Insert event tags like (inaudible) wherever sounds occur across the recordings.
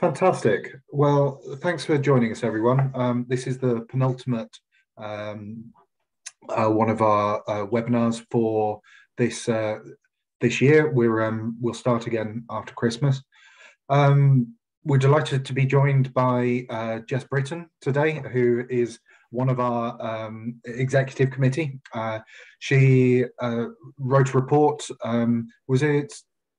Fantastic. Well, thanks for joining us, everyone. Um, this is the penultimate um, uh, one of our uh, webinars for this uh, this year. We're um, we'll start again after Christmas. Um, we're delighted to be joined by uh, Jess Britton today, who is one of our um, executive committee. Uh, she uh, wrote a report. Um, was it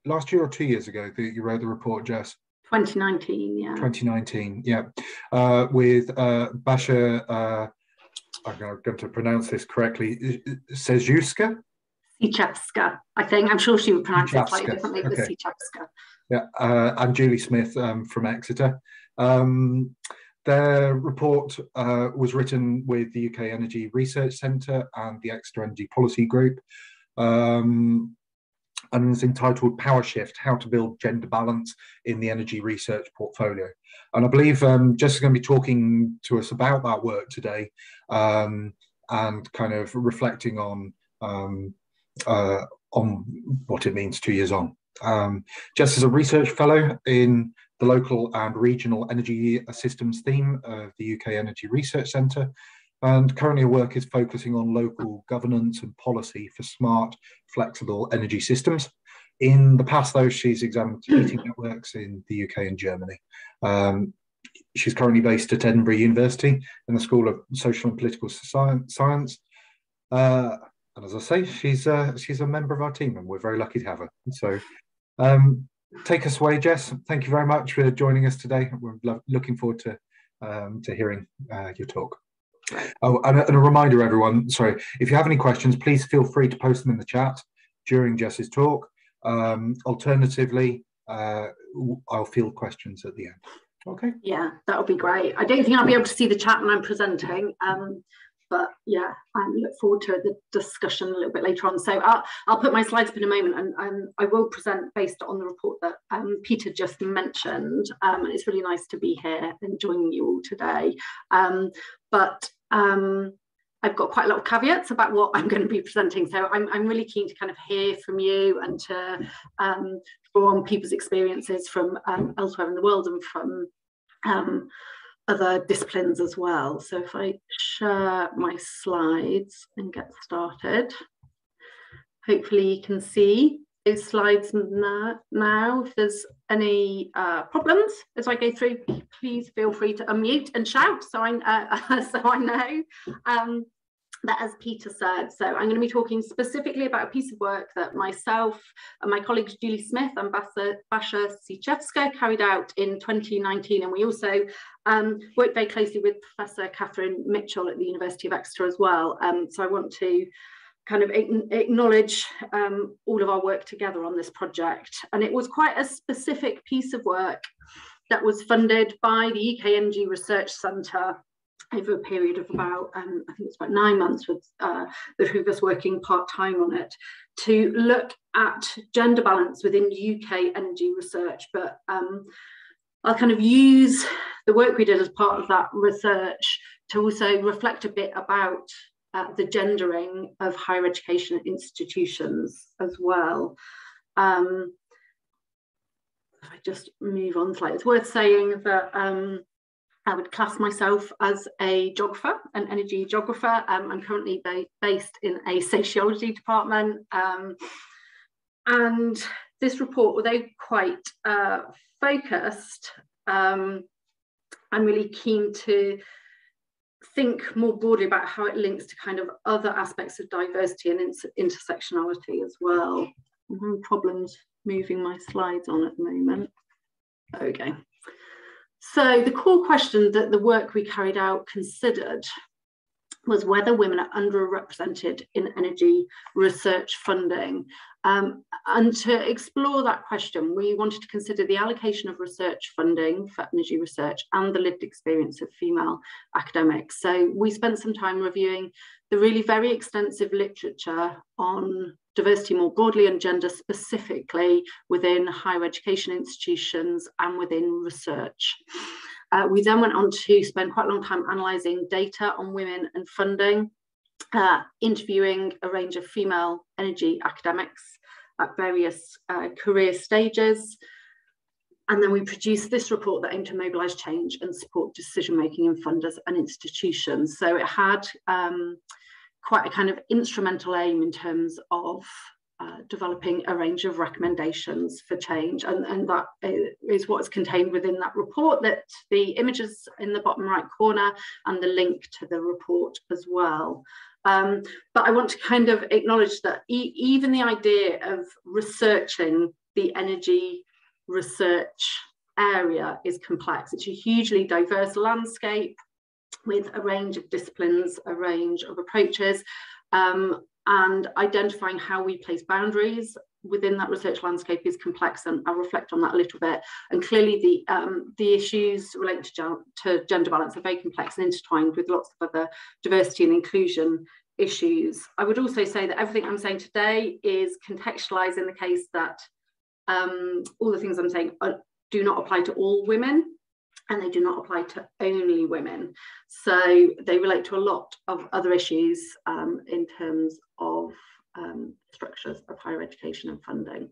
last year or two years ago that you wrote the report, Jess? 2019, yeah. 2019, yeah. Uh, with uh, Basha, uh, I'm going to pronounce this correctly, Sejuska? Sichevska, I think. I'm sure she would pronounce it slightly differently, okay. but. Yeah, uh, and Julie Smith um, from Exeter. Um, their report uh, was written with the UK Energy Research Centre and the Exeter Energy Policy Group. Um, and is entitled Power Shift How to Build Gender Balance in the Energy Research Portfolio. And I believe um, Jess is going to be talking to us about that work today um, and kind of reflecting on, um, uh, on what it means two years on. Um, Jess is a research fellow in the local and regional energy systems theme of the UK Energy Research Centre and currently her work is focusing on local governance and policy for smart, flexible energy systems. In the past, though, she's examined heating (clears throat) networks in the UK and Germany. Um, she's currently based at Edinburgh University in the School of Social and Political Science. Uh, and as I say, she's uh, she's a member of our team, and we're very lucky to have her. So, um, take us away, Jess. Thank you very much for joining us today. We're lo- looking forward to um, to hearing uh, your talk. Oh, and a, and a, reminder, everyone. Sorry, if you have any questions, please feel free to post them in the chat during Jess's talk. Um, alternatively, uh, I'll field questions at the end. Okay. Yeah, that would be great. I don't think I'll be able to see the chat when I'm presenting. Um, but yeah, I look forward to the discussion a little bit later on. So I'll, I'll put my slides up in a moment and um, I will present based on the report that um, Peter just mentioned. Um, it's really nice to be here and joining you all today. Um, but um, I've got quite a lot of caveats about what I'm going to be presenting. So I'm, I'm really keen to kind of hear from you and to um, draw on people's experiences from um, elsewhere in the world and from um, other disciplines as well. So if I share my slides and get started, hopefully you can see those slides now. If there's any uh, problems as I go through, please feel free to unmute and shout so I, uh, (laughs) so I know. Um, that as Peter said, so I'm going to be talking specifically about a piece of work that myself and my colleagues Julie Smith and Basha Sichevska carried out in 2019. And we also um, worked very closely with Professor Catherine Mitchell at the University of Exeter as well. Um, so I want to kind of acknowledge um, all of our work together on this project. And it was quite a specific piece of work that was funded by the Energy Research Centre over a period of about, um, I think it's about nine months with uh, the us working part-time on it, to look at gender balance within UK energy research. But um, I'll kind of use the work we did as part of that research to also reflect a bit about the gendering of higher education institutions as well. Um, if I just move on slightly, it's worth saying that um, I would class myself as a geographer, an energy geographer. Um, I'm currently ba based in a sociology department. Um, and this report, although quite uh, focused, um, I'm really keen to think more broadly about how it links to kind of other aspects of diversity and intersectionality as well. I'm having problems moving my slides on at the moment. Okay. So the core question that the work we carried out considered was whether women are underrepresented in energy research funding. Um, and to explore that question, we wanted to consider the allocation of research funding for energy research and the lived experience of female academics. So we spent some time reviewing the really very extensive literature on diversity more broadly and gender specifically within higher education institutions and within research. Uh, we then went on to spend quite a long time analysing data on women and funding, uh, interviewing a range of female energy academics at various uh, career stages, And then we produced this report that aimed to mobilise change and support decision making in funders and institutions. So it had um, quite a kind of instrumental aim in terms of uh, developing a range of recommendations for change. And, and that is what's contained within that report that the images in the bottom right corner and the link to the report as well. Um, but I want to kind of acknowledge that e even the idea of researching the energy research area is complex. It's a hugely diverse landscape with a range of disciplines, a range of approaches, um, and identifying how we place boundaries within that research landscape is complex and I'll reflect on that a little bit and clearly the um, the issues related to, to gender balance are very complex and intertwined with lots of other diversity and inclusion issues. I would also say that everything I'm saying today is contextualized in the case that um, all the things I'm saying are, do not apply to all women and they do not apply to only women. So they relate to a lot of other issues um, in terms of um, structures of higher education and funding.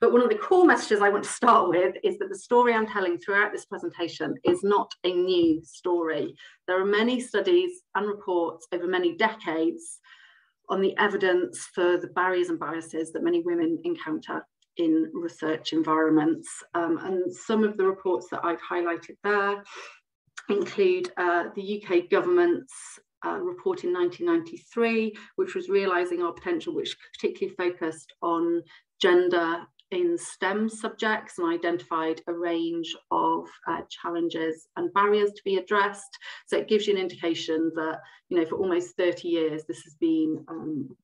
But one of the core messages I want to start with is that the story I'm telling throughout this presentation is not a new story. There are many studies and reports over many decades on the evidence for the barriers and biases that many women encounter in research environments. Um, and some of the reports that I've highlighted there include uh, the UK government's uh, report in 1993, which was realising our potential, which particularly focused on gender in STEM subjects and identified a range of uh, challenges and barriers to be addressed. So it gives you an indication that, you know, for almost 30 years, this has been um,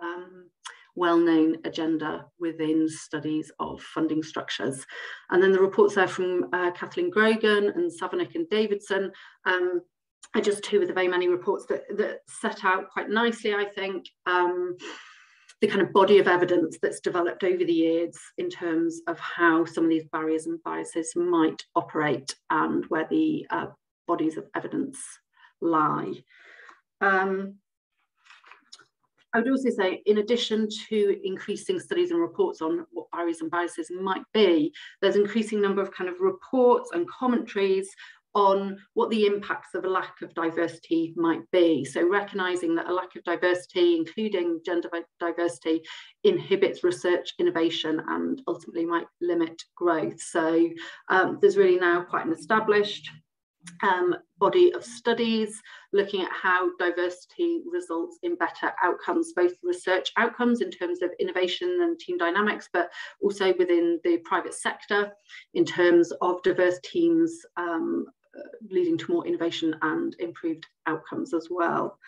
um, well-known agenda within studies of funding structures. And then the reports there from uh, Kathleen Grogan and Savonick and Davidson um, are just two of the very many reports that, that set out quite nicely, I think, um, the kind of body of evidence that's developed over the years in terms of how some of these barriers and biases might operate and where the uh, bodies of evidence lie. Um, I would also say, in addition to increasing studies and reports on what barriers and biases might be, there's increasing number of kind of reports and commentaries on what the impacts of a lack of diversity might be. So recognizing that a lack of diversity, including gender diversity, inhibits research innovation and ultimately might limit growth. So um, there's really now quite an established um, body of studies looking at how diversity results in better outcomes, both research outcomes in terms of innovation and team dynamics, but also within the private sector in terms of diverse teams um, leading to more innovation and improved outcomes as well.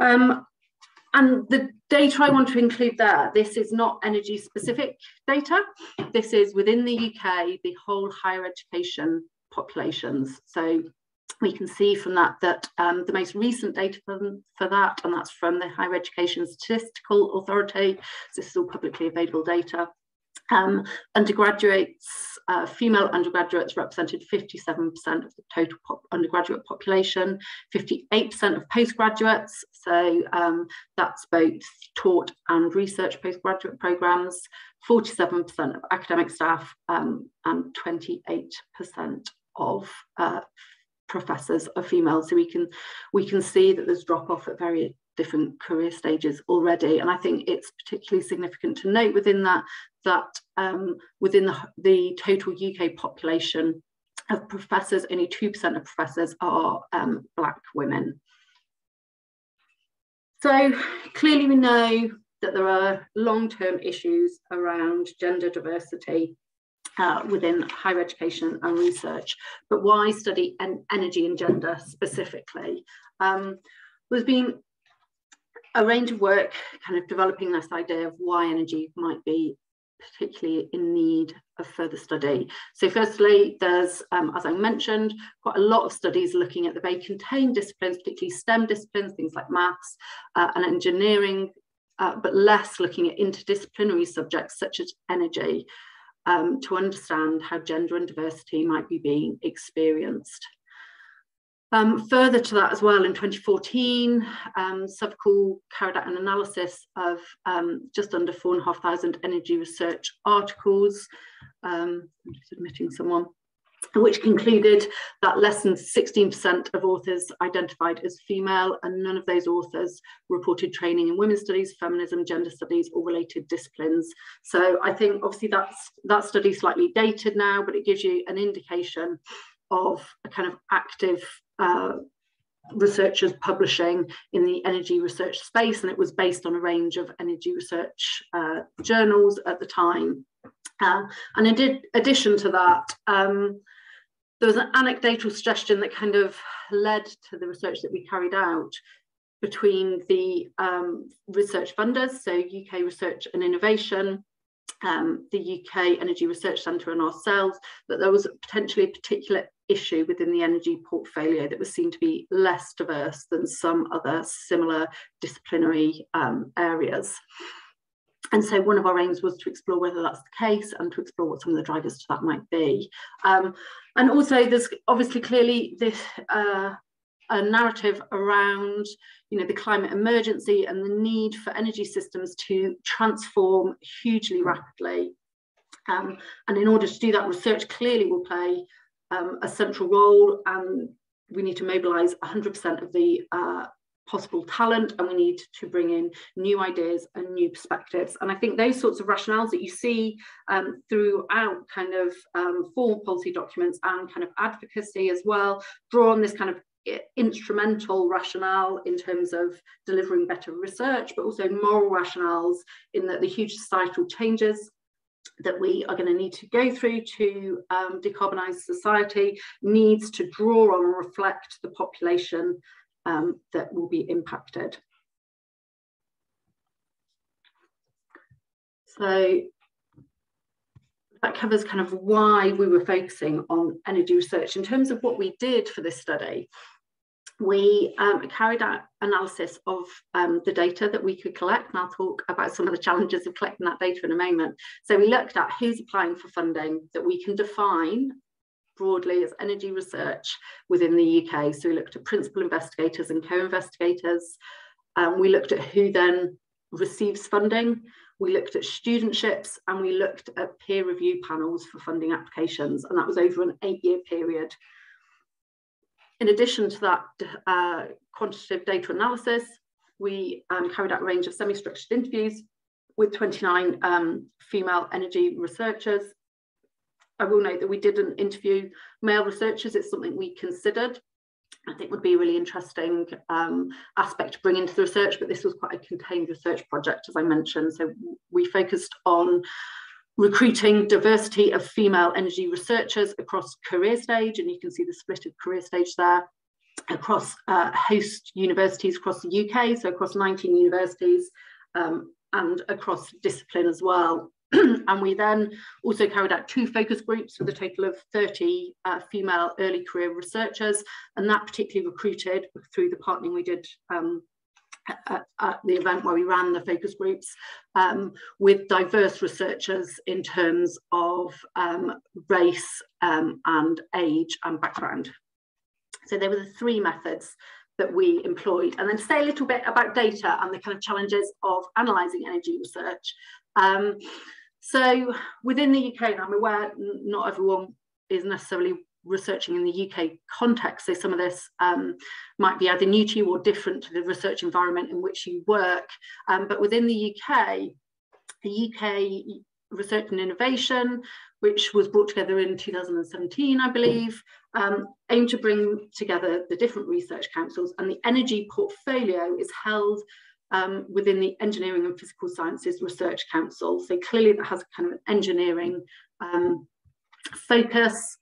Um, and the data I want to include there, this is not energy specific data. This is within the UK, the whole higher education populations. So we can see from that that um, the most recent data for, for, that, and that's from the Higher Education Statistical Authority, so this is all publicly available data, um, undergraduates, uh, female undergraduates represented 57% of the total pop undergraduate population, 58% of postgraduates, so um, that's both taught and research postgraduate programs, 47% of academic staff, um, and 28% of uh, professors are female. So we can we can see that there's drop off at very different career stages already. And I think it's particularly significant to note within that that um, within the, the total UK population of professors, only 2% of professors are um, Black women. So clearly we know that there are long-term issues around gender diversity uh, within higher education and research, but why study en energy and gender specifically? Um, there's been a range of work kind of developing this idea of why energy might be particularly in need of further study. So firstly, there's, um, as I mentioned, quite a lot of studies looking at the very contained disciplines, particularly STEM disciplines, things like maths uh, and engineering, uh, but less looking at interdisciplinary subjects such as energy um, to understand how gender and diversity might be being experienced. Um, further to that as well, in 2014, um, carried out an analysis of um, just under 4,500 energy research articles. Um, I'm just admitting someone which concluded that less than 16% of authors identified as female and none of those authors reported training in women's studies, feminism, gender studies or related disciplines. So I think obviously that's that study slightly dated now, but it gives you an indication of a kind of active uh, researchers publishing in the energy research space and it was based on a range of energy research uh, journals at the time. Uh, and in addition to that, um, there was an anecdotal suggestion that kind of led to the research that we carried out between the um, research funders, so UK Research and Innovation, um, the UK Energy Research Centre and ourselves, that there was potentially a particular issue within the energy portfolio that was seen to be less diverse than some other similar disciplinary um, areas. And so one of our aims was to explore whether that's the case and to explore what some of the drivers to that might be. Um, and also there's obviously clearly this uh, a narrative around you know the climate emergency and the need for energy systems to transform hugely rapidly um, and in order to do that research clearly will play um, a central role and we need to mobilize 100% of the uh, possible talent and we need to bring in new ideas and new perspectives. And i think those sorts of rationales that you see um, throughout kind of um, formal policy documents and kind of advocacy as well draw on this kind of instrumental rationale in terms of delivering better research but also moral rationales in that the huge societal changes that we are going to need to go through to um, decarbonise society needs to draw on and reflect the population um, that will be impacted. So that covers kind of why we were focusing on energy research. In terms of what we did for this study, we um, carried out analysis of um, the data that we could collect, and I'll talk about some of the challenges of collecting that data in a moment. So we looked at who's applying for funding that we can define broadly as energy research within the UK. So we looked at principal investigators and co-investigators. Um, we looked at who then receives funding. We looked at studentships and we looked at peer review panels for funding applications. And that was over an eight year period. In addition to that uh, quantitative data analysis, we um, carried out a range of semi-structured interviews with 29 um, female energy researchers I will note that we didn't interview male researchers. It's something we considered. I think would be a really interesting um, aspect to bring into the research, but this was quite a contained research project, as I mentioned. So we focused on recruiting diversity of female energy researchers across career stage, and you can see the split of career stage there, across uh, host universities across the UK, so across 19 universities, um, and across discipline as well. (clears throat) and we then also carried out two focus groups with a total of 30 uh, female early career researchers, and that particularly recruited through the partnering we did um, at, at, the event where we ran the focus groups um, with diverse researchers in terms of um, race um, and age and background. So there were the three methods that we employed. And then say a little bit about data and the kind of challenges of analysing energy research. So within the UK, and I'm aware not everyone is necessarily researching in the UK context. So some of this um, might be either new to you or different to the research environment in which you work. Um, but within the UK, the UK Research and Innovation, which was brought together in 2017, I believe, um, aimed to bring together the different research councils and the energy portfolio is held um, within the Engineering and Physical Sciences Research Council. So clearly that has kind of an engineering um, focus,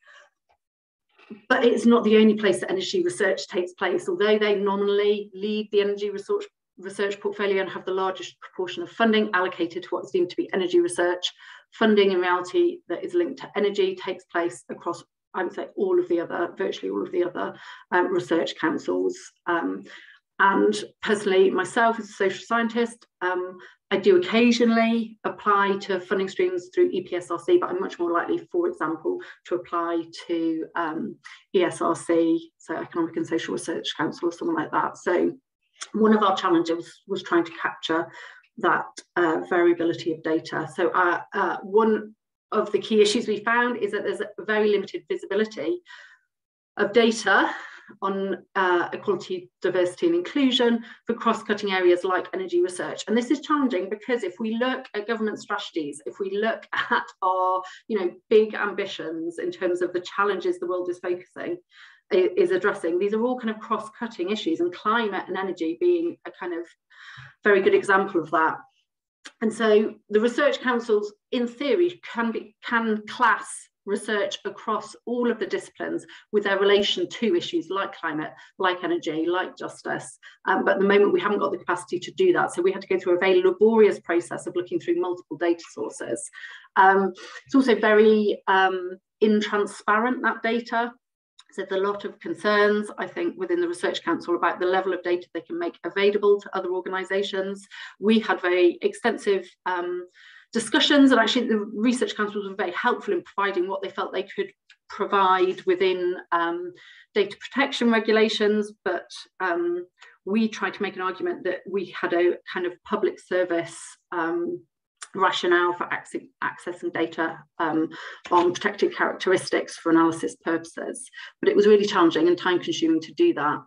but it's not the only place that energy research takes place. Although they nominally lead the energy research research portfolio and have the largest proportion of funding allocated to what's deemed to be energy research. Funding in reality that is linked to energy takes place across, I would say, all of the other, virtually all of the other um, research councils. Um, and personally, myself as a social scientist, um, I do occasionally apply to funding streams through EPSRC, but I'm much more likely, for example, to apply to um, ESRC, so Economic and Social Research Council or something like that. So one of our challenges was trying to capture that uh, variability of data. So uh, uh, one of the key issues we found is that there's a very limited visibility of data on uh, equality, diversity and inclusion for cross-cutting areas like energy research. And this is challenging because if we look at government strategies, if we look at our you know, big ambitions in terms of the challenges the world is focusing, is addressing, these are all kind of cross-cutting issues and climate and energy being a kind of very good example of that. And so the research councils, in theory, can be can class research across all of the disciplines with their relation to issues like climate, like energy, like justice. Um, but at the moment, we haven't got the capacity to do that. So we had to go through a very laborious process of looking through multiple data sources. Um, it's also very um, intransparent, that data. So there's a lot of concerns, I think, within the Research Council about the level of data they can make available to other organisations. We had very extensive um, discussions and actually the research councils were very helpful in providing what they felt they could provide within um, data protection regulations but um, we tried to make an argument that we had a kind of public service um, rationale for access, accessing data um, on protected characteristics for analysis purposes. But it was really challenging and time consuming to do that.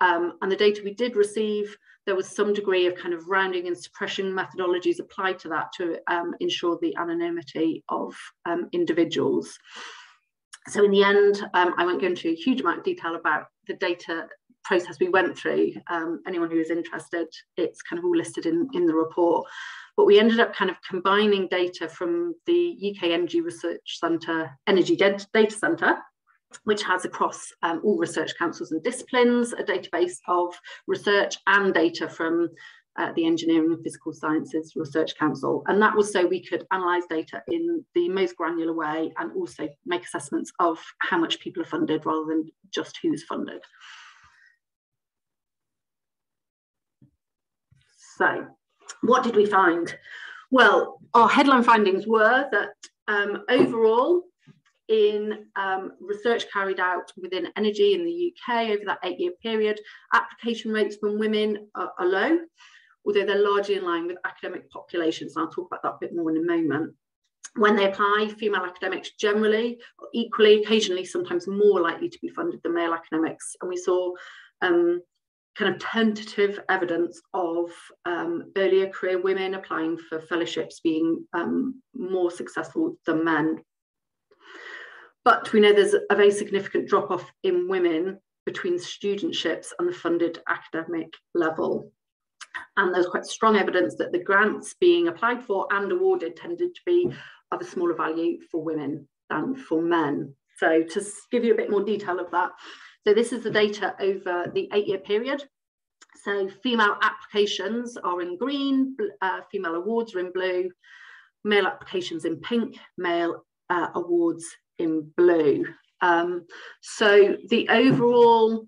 Um, and the data we did receive there was some degree of kind of rounding and suppression methodologies applied to that to um, ensure the anonymity of um, individuals. So in the end, um, I won't go into a huge amount of detail about the data process we went through. Um, anyone who is interested, it's kind of all listed in, in the report. But we ended up kind of combining data from the UK Energy Research Centre, Energy Data Centre, which has across um, all research councils and disciplines a database of research and data from uh, the Engineering and Physical Sciences Research Council. And that was so we could analyse data in the most granular way and also make assessments of how much people are funded rather than just who's funded. So what did we find? Well, our headline findings were that um, overall, in um, research carried out within energy in the UK over that eight year period, application rates from women are, are, low, although they're largely in line with academic populations. And I'll talk about that a bit more in a moment. When they apply, female academics generally, equally, occasionally, sometimes more likely to be funded than male academics. And we saw um, kind of tentative evidence of um, earlier career women applying for fellowships being um, more successful than men but we know there's a very significant drop off in women between studentships and the funded academic level. And there's quite strong evidence that the grants being applied for and awarded tended to be of a smaller value for women than for men. So to give you a bit more detail of that, so this is the data over the eight year period. So female applications are in green, uh, female awards are in blue, male applications in pink, male uh, awards in blue. Um, so the overall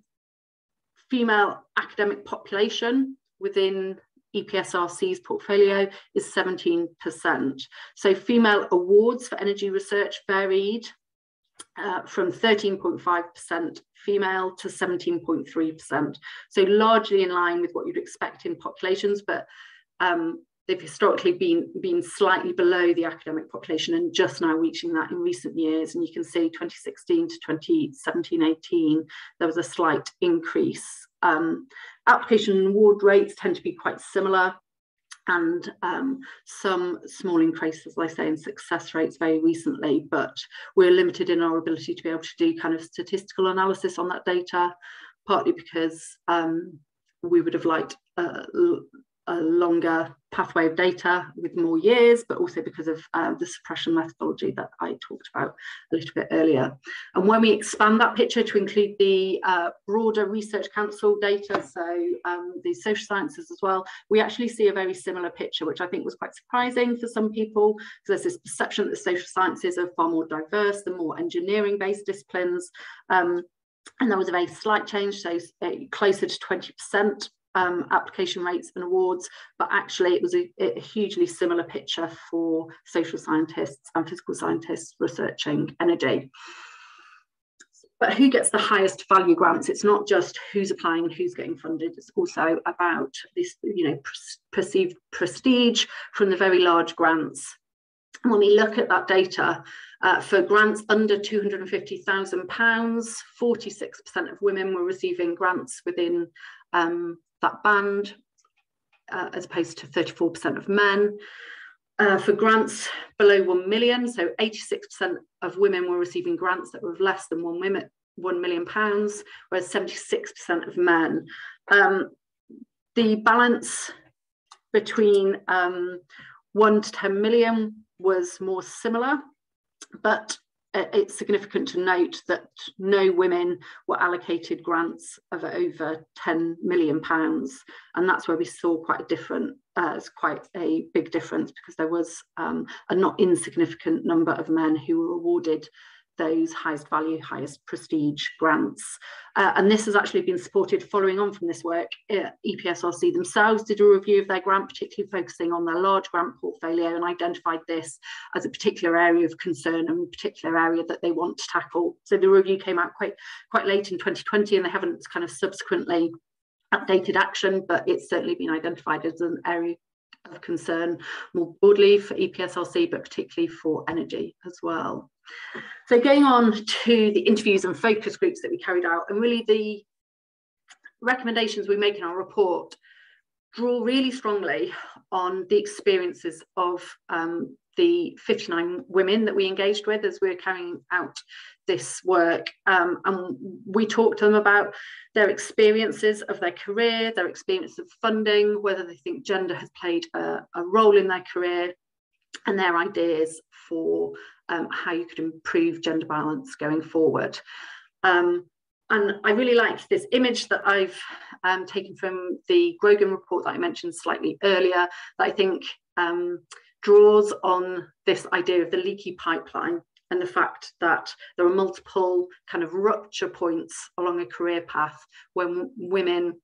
female academic population within EPSRC's portfolio is 17%. So female awards for energy research varied uh, from 13.5% female to 17.3%. So largely in line with what you'd expect in populations, but um, they've historically been been slightly below the academic population and just now reaching that in recent years. And you can see 2016 to 2017 18 there was a slight increase. Um, application and award rates tend to be quite similar and um, some small increases, as I say, in success rates very recently, but we're limited in our ability to be able to do kind of statistical analysis on that data, partly because um, we would have liked uh, a longer pathway of data with more years, but also because of uh, the suppression methodology that I talked about a little bit earlier. And when we expand that picture to include the uh, broader Research Council data, so um, the social sciences as well, we actually see a very similar picture, which I think was quite surprising for some people, because there's this perception that the social sciences are far more diverse than more engineering-based disciplines. Um, and there was a very slight change, so uh, closer to 20% um, application rates and awards, but actually it was a, a, hugely similar picture for social scientists and physical scientists researching energy. But who gets the highest value grants? It's not just who's applying and who's getting funded. It's also about this, you know, perceived prestige from the very large grants. When we look at that data, uh, for grants under £250,000, 46% of women were receiving grants within um, that band, uh, as opposed to 34% of men. Uh, for grants below 1 million, so 86% of women were receiving grants that were of less than 1, women, 1 million pounds, whereas 76% of men. Um, the balance between um, 1 to 10 million was more similar, but it's significant to note that no women were allocated grants of over 10 million pounds. And that's where we saw quite a different uh, quite a big difference because there was um, a not insignificant number of men who were awarded those highest value, highest prestige grants. Uh, and this has actually been supported following on from this work. Uh, EPSRC themselves did a review of their grant, particularly focusing on their large grant portfolio and identified this as a particular area of concern and particular area that they want to tackle. So the review came out quite, quite late in 2020 and they haven't kind of subsequently updated action, but it's certainly been identified as an area of concern more broadly for EPSRC, but particularly for energy as well. So going on to the interviews and focus groups that we carried out, and really the recommendations we make in our report draw really strongly on the experiences of um, the 59 women that we engaged with as we were carrying out this work. Um, and we talked to them about their experiences of their career, their experience of funding, whether they think gender has played a, a role in their career, and their ideas for um, how you could improve gender balance going forward. Um, and I really liked this image that I've um, taken from the Grogan report that I mentioned slightly earlier, that I think um, draws on this idea of the leaky pipeline and the fact that there are multiple kind of rupture points along a career path when women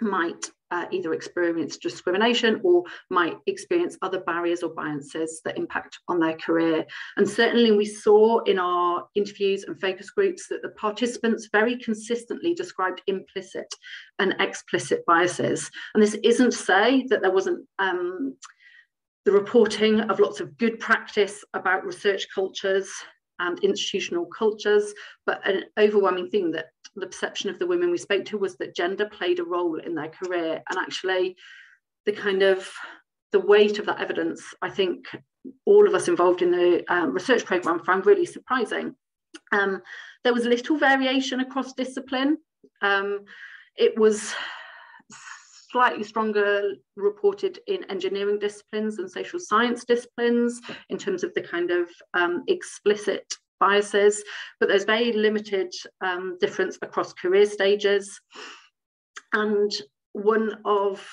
might uh, either experience discrimination or might experience other barriers or biases that impact on their career. And certainly we saw in our interviews and focus groups that the participants very consistently described implicit and explicit biases. And this isn't to say that there wasn't um, the reporting of lots of good practice about research cultures and institutional cultures, but an overwhelming thing that the perception of the women we spoke to was that gender played a role in their career. And actually the kind of the weight of that evidence i think all of us involved in the um, research program found really surprising. Um, there was little variation across discipline. Um, it was slightly stronger reported in engineering disciplines and social science disciplines in terms of the kind of um, explicit biases, but there's very limited um, difference across career stages. And one of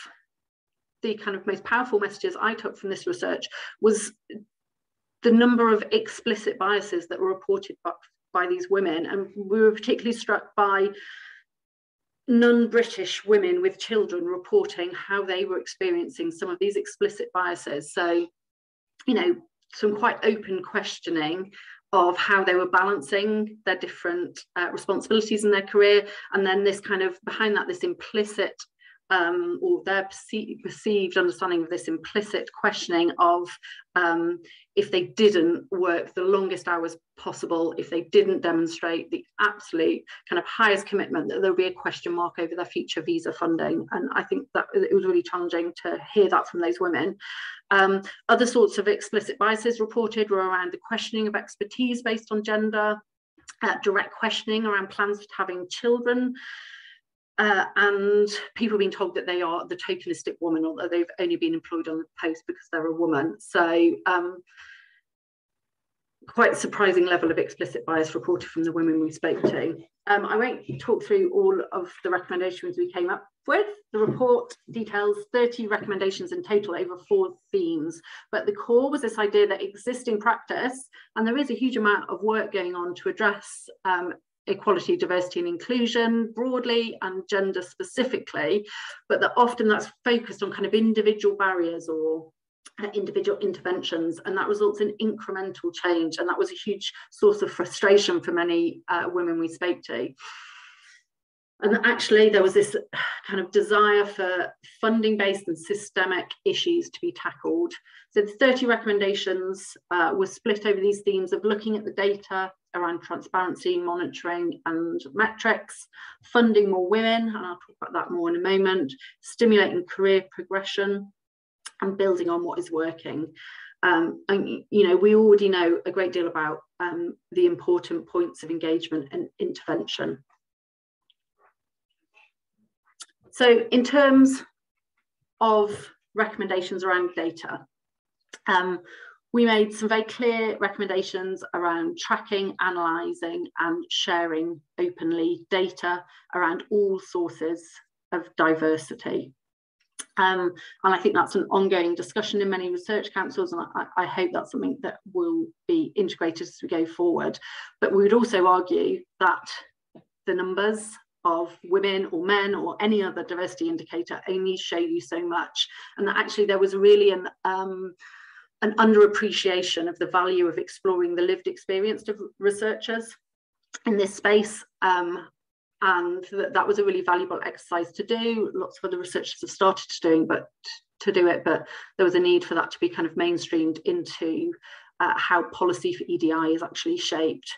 the kind of most powerful messages I took from this research was the number of explicit biases that were reported by, by these women. And we were particularly struck by non-British women with children reporting how they were experiencing some of these explicit biases. So, you know, some quite open questioning of how they were balancing their different uh, responsibilities in their career and then this kind of behind that this implicit um, or their perce- perceived understanding of this implicit questioning of um, if they didn't work the longest hours possible, if they didn't demonstrate the absolute kind of highest commitment, that there'll be a question mark over their future visa funding. And I think that it was really challenging to hear that from those women. Um, other sorts of explicit biases reported were around the questioning of expertise based on gender, uh, direct questioning around plans for having children, uh, and people being told that they are the tokenistic woman or that they've only been employed on the post because they're a woman. So um, quite surprising level of explicit bias reported from the women we spoke to. Um, I won't talk through all of the recommendations we came up with. The report details 30 recommendations in total over four themes, but the core was this idea that existing practice, and there is a huge amount of work going on to address um, equality, diversity and inclusion broadly and gender specifically, but that often that's focused on kind of individual barriers or uh, individual interventions and that results in incremental change and that was a huge source of frustration for many uh, women we spoke to and actually there was this kind of desire for funding based and systemic issues to be tackled so the 30 recommendations uh, were split over these themes of looking at the data around transparency monitoring and metrics funding more women and i'll talk about that more in a moment stimulating career progression and building on what is working. Um, and you know, we already know a great deal about um, the important points of engagement and intervention. So in terms of recommendations around data, um, we made some very clear recommendations around tracking, analysing and sharing openly data around all sources of diversity. Um, and I think that's an ongoing discussion in many research councils, and I, I, hope that's something that will be integrated as we go forward. But we would also argue that the numbers of women or men or any other diversity indicator only show you so much, and that actually there was really an um, an underappreciation of the value of exploring the lived experience of researchers in this space. Um, and that, that was a really valuable exercise to do. Lots of other researchers have started to doing, but to do it, but there was a need for that to be kind of mainstreamed into uh, how policy for EDI is actually shaped.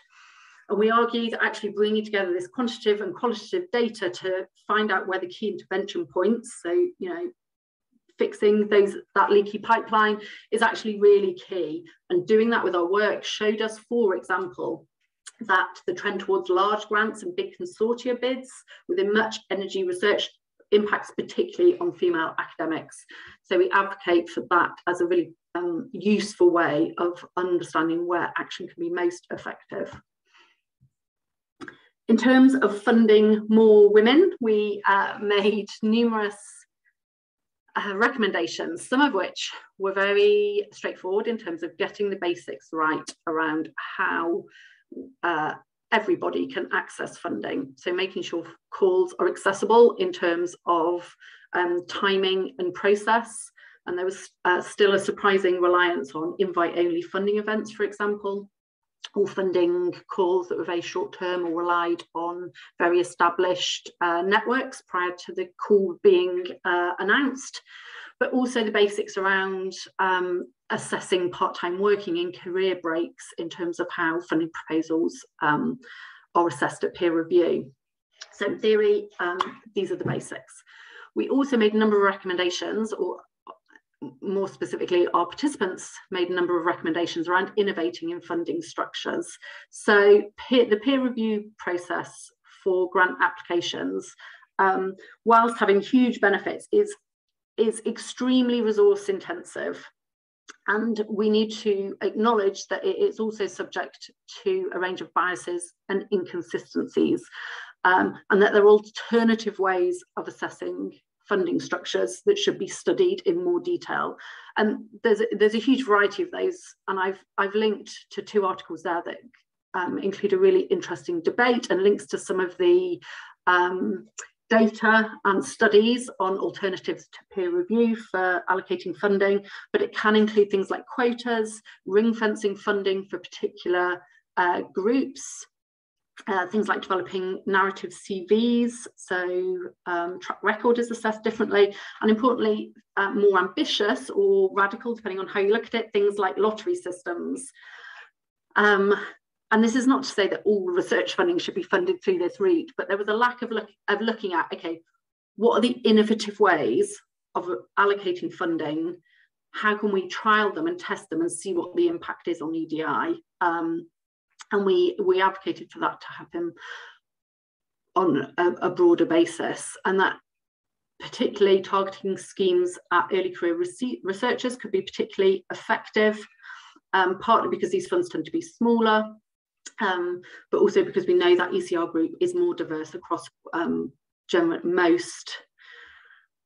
And we argue that actually bringing together this quantitative and qualitative data to find out where the key intervention points, so you know, fixing those that leaky pipeline is actually really key. And doing that with our work showed us, for example, that the trend towards large grants and big consortia bids within much energy research impacts particularly on female academics. So we advocate for that as a really um, useful way of understanding where action can be most effective. In terms of funding more women, we uh, made numerous uh, recommendations, some of which were very straightforward in terms of getting the basics right around how uh, everybody can access funding. So making sure calls are accessible in terms of um, timing and process. And there was uh, still a surprising reliance on invite-only funding events, for example, or funding calls that were very short term or relied on very established uh, networks prior to the call being uh, announced but also the basics around um, assessing part-time working in career breaks in terms of how funding proposals um, are assessed at peer review. So in theory, um, these are the basics. We also made a number of recommendations, or more specifically, our participants made a number of recommendations around innovating in funding structures. So peer, the peer review process for grant applications, um, whilst having huge benefits, is is extremely resource intensive. And we need to acknowledge that it is also subject to a range of biases and inconsistencies, um, and that there are alternative ways of assessing funding structures that should be studied in more detail. And there's a, there's a huge variety of those, and I've I've linked to two articles there that um, include a really interesting debate and links to some of the um, data and studies on alternatives to peer review for allocating funding, but it can include things like quotas, ring fencing funding for particular uh, groups, uh, things like developing narrative CVs, so um, track record is assessed differently, and importantly, uh, more ambitious or radical, depending on how you look at it, things like lottery systems. Um, and this is not to say that all research funding should be funded through this route, but there was a lack of, look, of looking at, okay, what are the innovative ways of allocating funding? How can we trial them and test them and see what the impact is on EDI? Um, and we, we advocated for that to happen on a, a broader basis. And that particularly targeting schemes at early career researchers could be particularly effective, um, partly because these funds tend to be smaller, um, but also because we know that ECR group is more diverse across um, most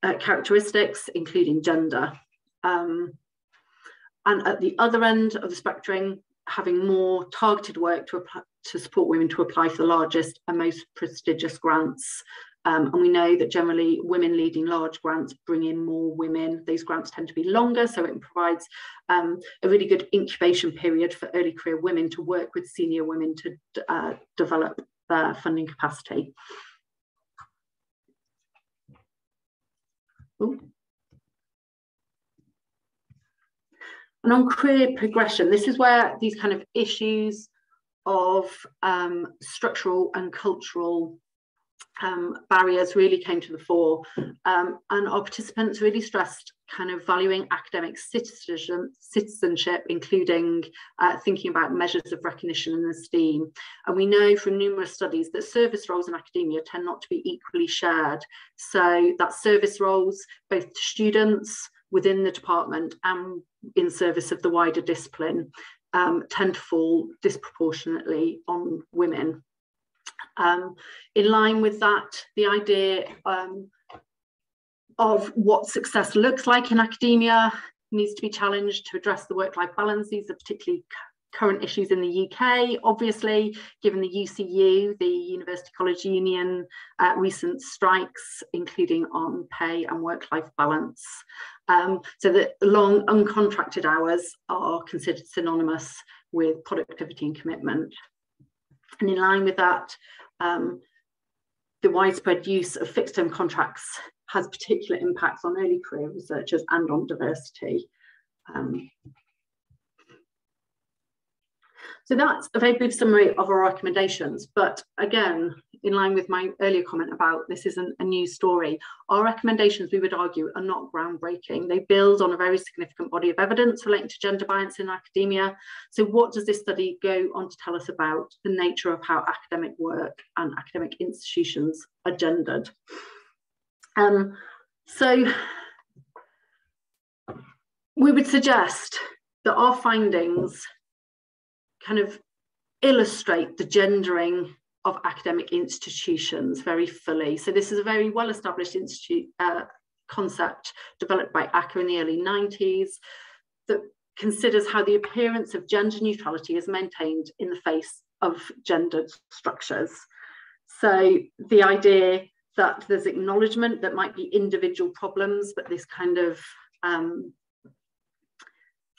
uh, characteristics, including gender. Um, and at the other end of the spectrum, having more targeted work to, to support women to apply for the largest and most prestigious grants. Um, and we know that generally women leading large grants bring in more women. These grants tend to be longer, so it provides um, a really good incubation period for early career women to work with senior women to uh, develop their funding capacity. Ooh. And on career progression, this is where these kind of issues of um, structural and cultural um, barriers really came to the fore. Um, and our participants really stressed kind of valuing academic citizenship, including uh, thinking about measures of recognition and esteem. And we know from numerous studies that service roles in academia tend not to be equally shared. So that service roles, both to students within the department and in service of the wider discipline, um, tend to fall disproportionately on women. Um, in line with that, the idea um, of what success looks like in academia needs to be challenged to address the work-life balance. These are particularly current issues in the UK, obviously, given the UCU, the University College Union, uh, recent strikes, including on pay and work-life balance. Um, so that long uncontracted hours are considered synonymous with productivity and commitment. And in line with that, um, the widespread use of fixed term contracts has particular impacts on early career researchers and on diversity. Um, so that's a very brief summary of our recommendations. But again, in line with my earlier comment about this isn't a new story, our recommendations, we would argue, are not groundbreaking. They build on a very significant body of evidence relating to gender bias in academia. So what does this study go on to tell us about the nature of how academic work and academic institutions are gendered? Um, so we would suggest that our findings kind of illustrate the gendering of academic institutions very fully. So this is a very well-established institute uh, concept developed by Acker in the early 90s that considers how the appearance of gender neutrality is maintained in the face of gendered structures. So the idea that there's acknowledgement that might be individual problems, but this kind of um,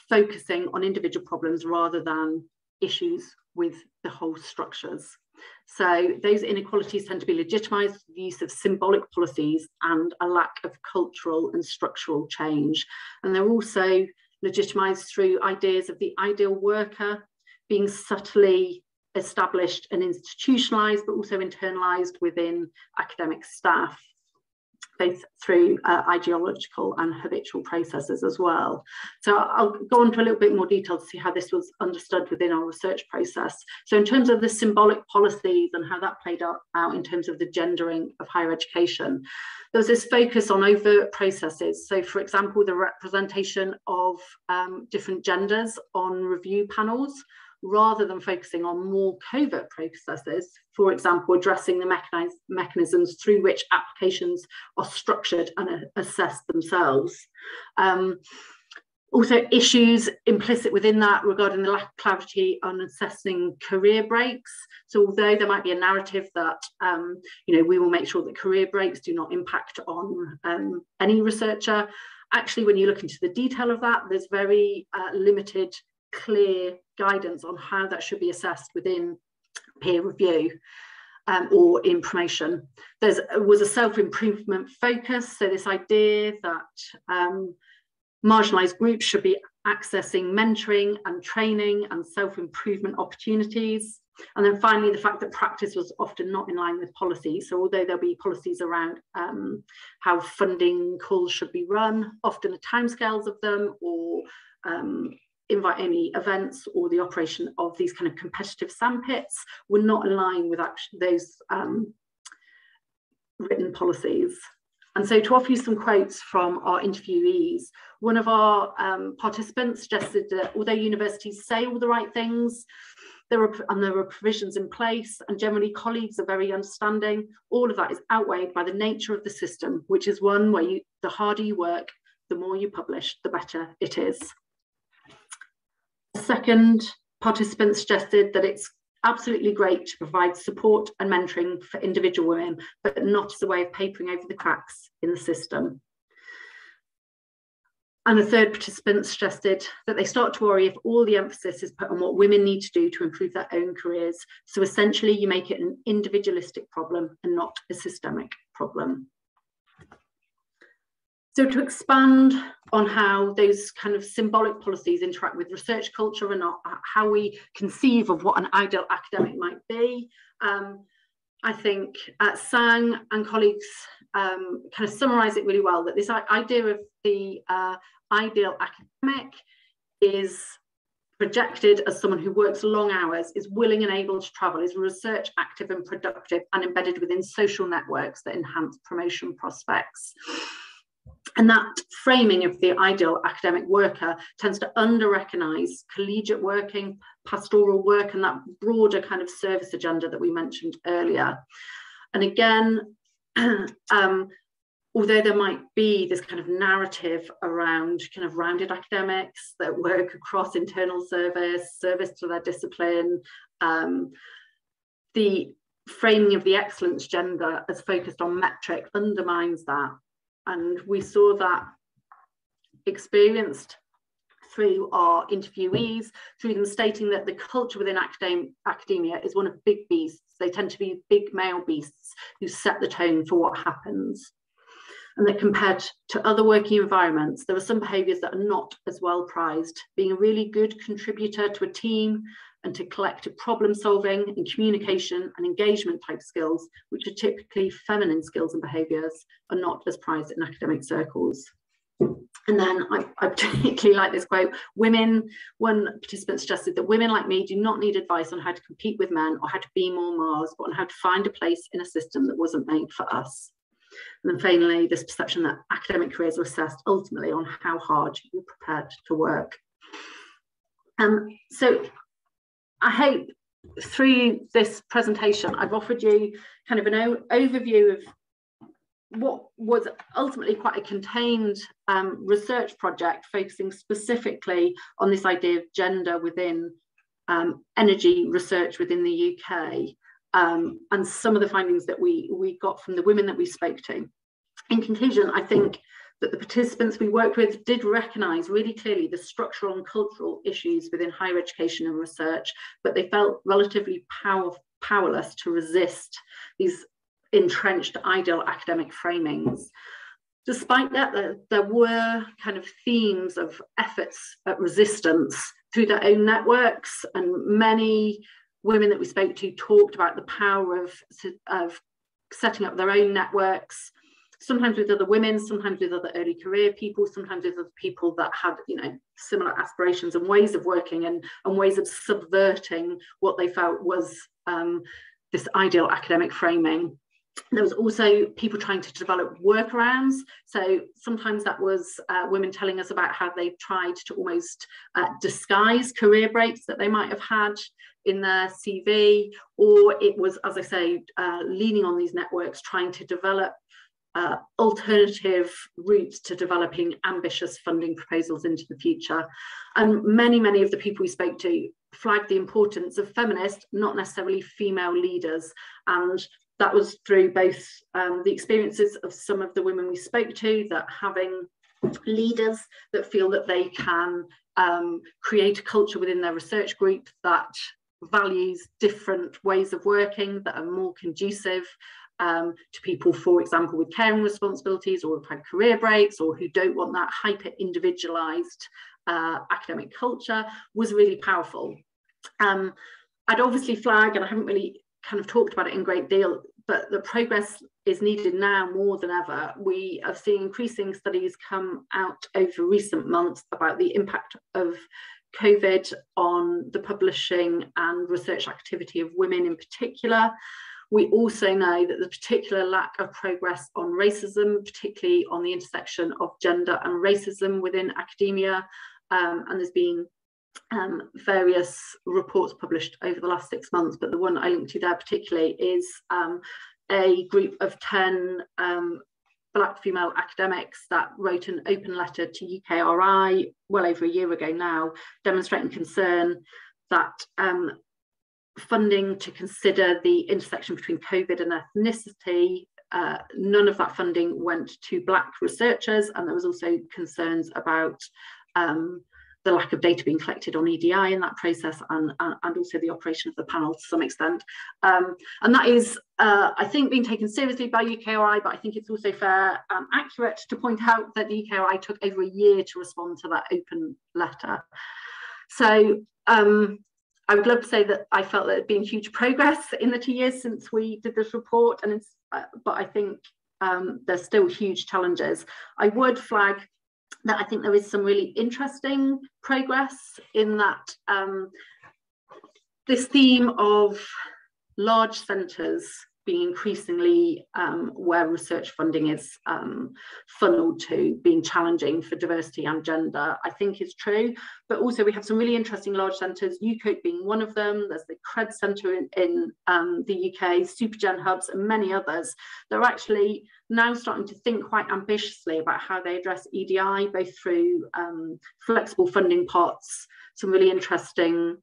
focusing on individual problems rather than issues with the whole structures. So those inequalities tend to be legitimised the use of symbolic policies and a lack of cultural and structural change. And they're also legitimised through ideas of the ideal worker being subtly established and institutionalised, but also internalised within academic staff both through uh, ideological and habitual processes as well. So I'll go on to a little bit more detail to see how this was understood within our research process. So in terms of the symbolic policies and how that played out, out in terms of the gendering of higher education, there was this focus on overt processes. So for example, the representation of um, different genders on review panels rather than focusing on more covert processes, for example, addressing the mechanisms through which applications are structured and assessed themselves. Um, also issues implicit within that regarding the lack of clarity on assessing career breaks. So although there might be a narrative that, um, you know, we will make sure that career breaks do not impact on um, any researcher, actually when you look into the detail of that, there's very uh, limited clear guidance on how that should be assessed within peer review um, or in promotion. There was a self-improvement focus, so this idea that um, marginalised groups should be accessing mentoring and training and self-improvement opportunities. And then finally, the fact that practice was often not in line with policy. So although there'll be policies around um, how funding calls should be run, often the timescales of them or um, invite any events or the operation of these kind of competitive sandpits were not in line with those um, written policies. And so to offer you some quotes from our interviewees, one of our um, participants suggested that although universities say all the right things, there are, and there are provisions in place and generally colleagues are very understanding, all of that is outweighed by the nature of the system, which is one where you, the harder you work, the more you publish, the better it is second participant suggested that it's absolutely great to provide support and mentoring for individual women, but not as a way of papering over the cracks in the system. And a third participant suggested that they start to worry if all the emphasis is put on what women need to do to improve their own careers. So essentially, you make it an individualistic problem and not a systemic problem. So to expand on how those kind of symbolic policies interact with research culture and how we conceive of what an ideal academic might be, um, I think uh, Sang and colleagues um, kind of summarize it really well, that this idea of the uh, ideal academic is projected as someone who works long hours, is willing and able to travel, is research active and productive, and embedded within social networks that enhance promotion prospects. And that framing of the ideal academic worker tends to under recognise collegiate working, pastoral work, and that broader kind of service agenda that we mentioned earlier. And again, (clears throat) um, although there might be this kind of narrative around kind of rounded academics that work across internal service, service to their discipline, um, the framing of the excellence agenda as focused on metric undermines that and we saw that experienced through our interviewees, through them stating that the culture within academ academia is one of big beasts. They tend to be big male beasts who set the tone for what happens. And that compared to other working environments, there are some behaviours that are not as well prized. Being a really good contributor to a team, and to collective problem solving and communication and engagement type skills, which are typically feminine skills and behaviours, are not as prized in academic circles. And then I, I, particularly like this quote women, one participant suggested that women like me do not need advice on how to compete with men or how to be more Mars, but on how to find a place in a system that wasn't made for us. And then finally, this perception that academic careers are assessed ultimately on how hard you're prepared to work. Um, so I hope through this presentation, I've offered you kind of an overview of what was ultimately quite a contained um, research project focusing specifically on this idea of gender within um, energy research within the UK um, and some of the findings that we, we got from the women that we spoke to. In conclusion, I think that the participants we worked with did recognise really clearly the structural and cultural issues within higher education and research, but they felt relatively power, powerless to resist these entrenched ideal academic framings. Despite that, there, there were kind of themes of efforts at resistance through their own networks, and many women that we spoke to talked about the power of, of setting up their own networks sometimes with other women, sometimes with other early career people, sometimes with other people that had, you know, similar aspirations and ways of working and, and ways of subverting what they felt was um, this ideal academic framing. There was also people trying to develop workarounds. So sometimes that was uh, women telling us about how they tried to almost uh, disguise career breaks that they might have had in their CV, or it was, as I say, uh, leaning on these networks, trying to develop uh, alternative routes to developing ambitious funding proposals into the future. And many, many of the people we spoke to flagged the importance of feminist, not necessarily female leaders. And that was through both um, the experiences of some of the women we spoke to, that having leaders that feel that they can um, create a culture within their research group that values different ways of working that are more conducive um, to people, for example, with caring responsibilities or have had career breaks or who don't want that hyper individualized uh, academic culture was really powerful. Um, I'd obviously flag, and I haven't really kind of talked about it in great deal, but the progress is needed now more than ever. We have seen increasing studies come out over recent months about the impact of COVID on the publishing and research activity of women in particular. We also know that the particular lack of progress on racism, particularly on the intersection of gender and racism within academia, um, and there's been um, various reports published over the last six months, but the one I linked to there particularly is um, a group of 10 um, black female academics that wrote an open letter to UKRI well over a year ago now, demonstrating concern that um, funding to consider the intersection between COVID and ethnicity. Uh, none of that funding went to Black researchers, and there was also concerns about um, the lack of data being collected on EDI in that process and, and also the operation of the panel to some extent. Um, and that is, uh, I think, being taken seriously by UKRI, but I think it's also fair and accurate to point out that the UKRI took over a year to respond to that open letter. So um, I would love to say that I felt that there had been huge progress in the two years since we did this report, and uh, but I think um, there's still huge challenges. I would flag that I think there is some really interesting progress in that um, this theme of large centres being increasingly um, where research funding is um, funneled to, being challenging for diversity and gender, I think is true. But also we have some really interesting large centres, UKERC being one of them, there's the CRED Centre in, in um, the UK, Supergen Hubs and many others. They're actually now starting to think quite ambitiously about how they address EDI, both through um, flexible funding pots, some really interesting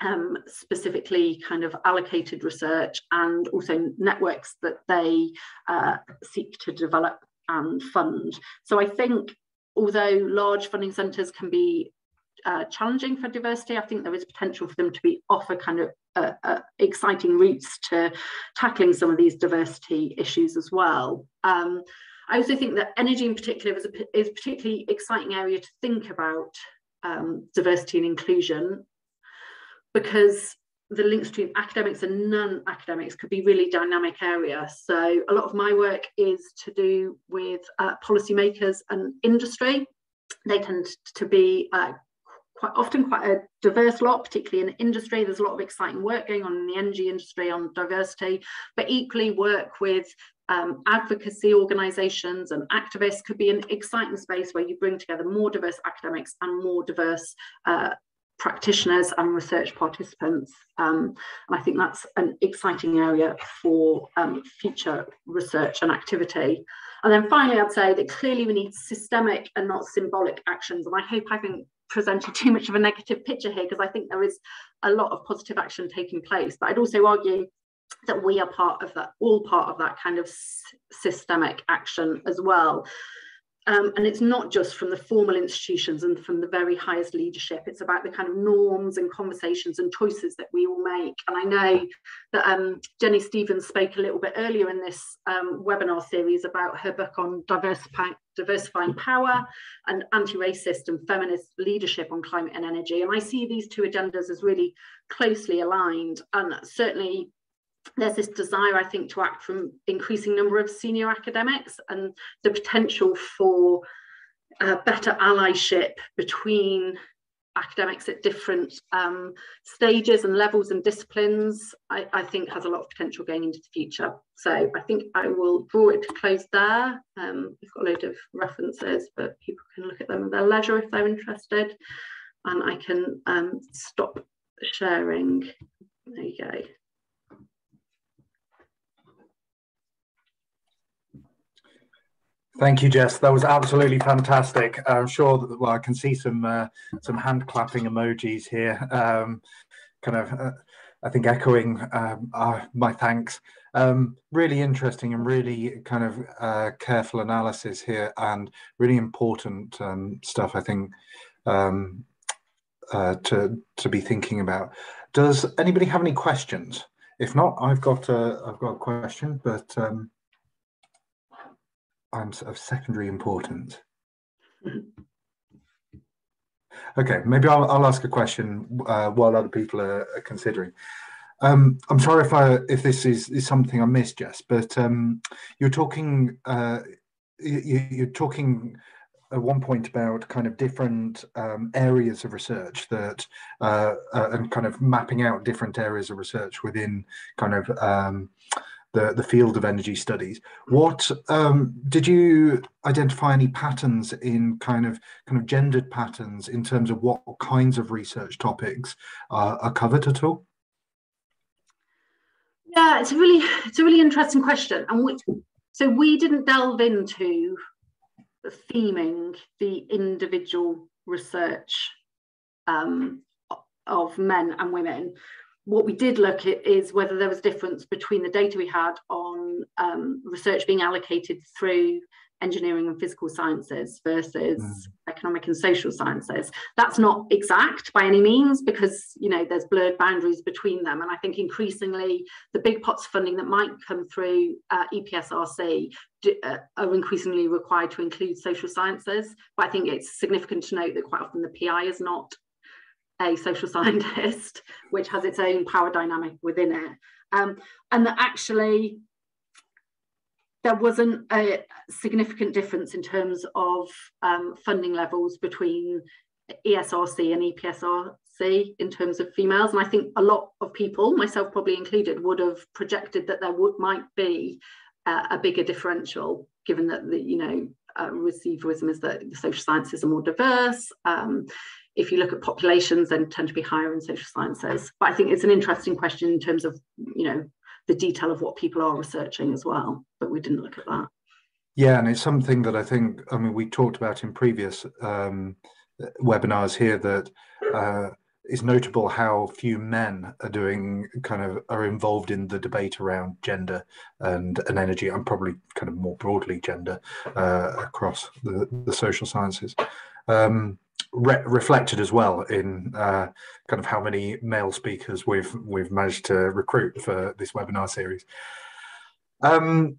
um, specifically kind of allocated research and also networks that they uh, seek to develop and fund. So I think although large funding centres can be uh, challenging for diversity, I think there is potential for them to be offer kind of uh, uh, exciting routes to tackling some of these diversity issues as well. Um, I also think that energy in particular is a, is particularly exciting area to think about um, diversity and inclusion because the links between academics and non-academics could be really dynamic area. So a lot of my work is to do with uh, policymakers and industry. They tend to be uh, quite often quite a diverse lot, particularly in industry. There's a lot of exciting work going on in the energy industry on diversity, but equally work with um, advocacy organisations and activists could be an exciting space where you bring together more diverse academics and more diverse uh, practitioners and research participants. Um, and I think that's an exciting area for um, future research and activity. And then finally, I'd say that clearly we need systemic and not symbolic actions. And I hope I haven't presented (laughs) too much of a negative picture here because I think there is a lot of positive action taking place. But I'd also argue that we are part of that, all part of that kind of systemic action as well. Um, and it's not just from the formal institutions and from the very highest leadership. It's about the kind of norms and conversations and choices that we all make. And I know that um, Jennie Stephens spoke a little bit earlier in this um, webinar series about her book on diversifying, diversifying power and anti-racist and feminist leadership on climate and energy. And I see these two agendas as really closely aligned. And certainly there's this desire, I think, to act from increasing number of senior academics and the potential for uh, better allyship between academics at different um, stages and levels and disciplines, I, I, think has a lot of potential going into the future. So I think I will draw it to close there. Um, we've got a load of references, but people can look at them at their leisure if they're interested. And I can um, stop sharing. There you go. Thank you, Jess. That was absolutely fantastic. I'm sure that well, I can see some uh, some hand clapping emojis here. Um, kind of, uh, I think, echoing um, my thanks. Um, really interesting and really kind of uh, careful analysis here, and really important um, stuff. I think um, uh, to to be thinking about. Does anybody have any questions? If not, I've got a I've got a question, but. I'm of secondary importance. Okay, maybe I'll, I'll ask a question uh, while other people are, are considering. Um, I'm sorry if I if this is, is something I missed, Jess, but um, you're talking uh, you, you're talking at one point about kind of different um, areas of research that uh, uh, and kind of mapping out different areas of research within kind of um, the, the field of energy studies. What um, did you identify any patterns in kind of kind of gendered patterns in terms of what kinds of research topics uh, are covered at all? Yeah, it's a really it's a really interesting question, and we, so we didn't delve into the theming the individual research um, of men and women what we did look at is whether there was a difference between the data we had on um, research being allocated through engineering and physical sciences versus mm. economic and social sciences. That's not exact by any means because you know there's blurred boundaries between them, and I think increasingly the big pots of funding that might come through uh, EPSRC do, uh, are increasingly required to include social sciences. But I think it's significant to note that quite often the PI is not a social (laughs) scientist, which has its own power dynamic within it. Um, and that actually there wasn't a significant difference in terms of um, funding levels between ESRC and EPSRC in terms of females. And I think a lot of people, myself probably included, would have projected that there would might be uh, a bigger differential, given that the you know uh, receiverism is that the social sciences are more diverse. Um, if you look at populations, then tend to be higher in social sciences. But I think it's an interesting question in terms of you know the detail of what people are researching as well. But we didn't look at that. Yeah, and it's something that I think, I mean, we talked about in previous um, webinars here that uh, is notable how few men are doing kind of are involved in the debate around gender and, and energy and probably kind of more broadly gender uh, across the, the social sciences. Um, re- reflected as well in uh, kind of how many male speakers we've we've managed to recruit for this webinar series. Um,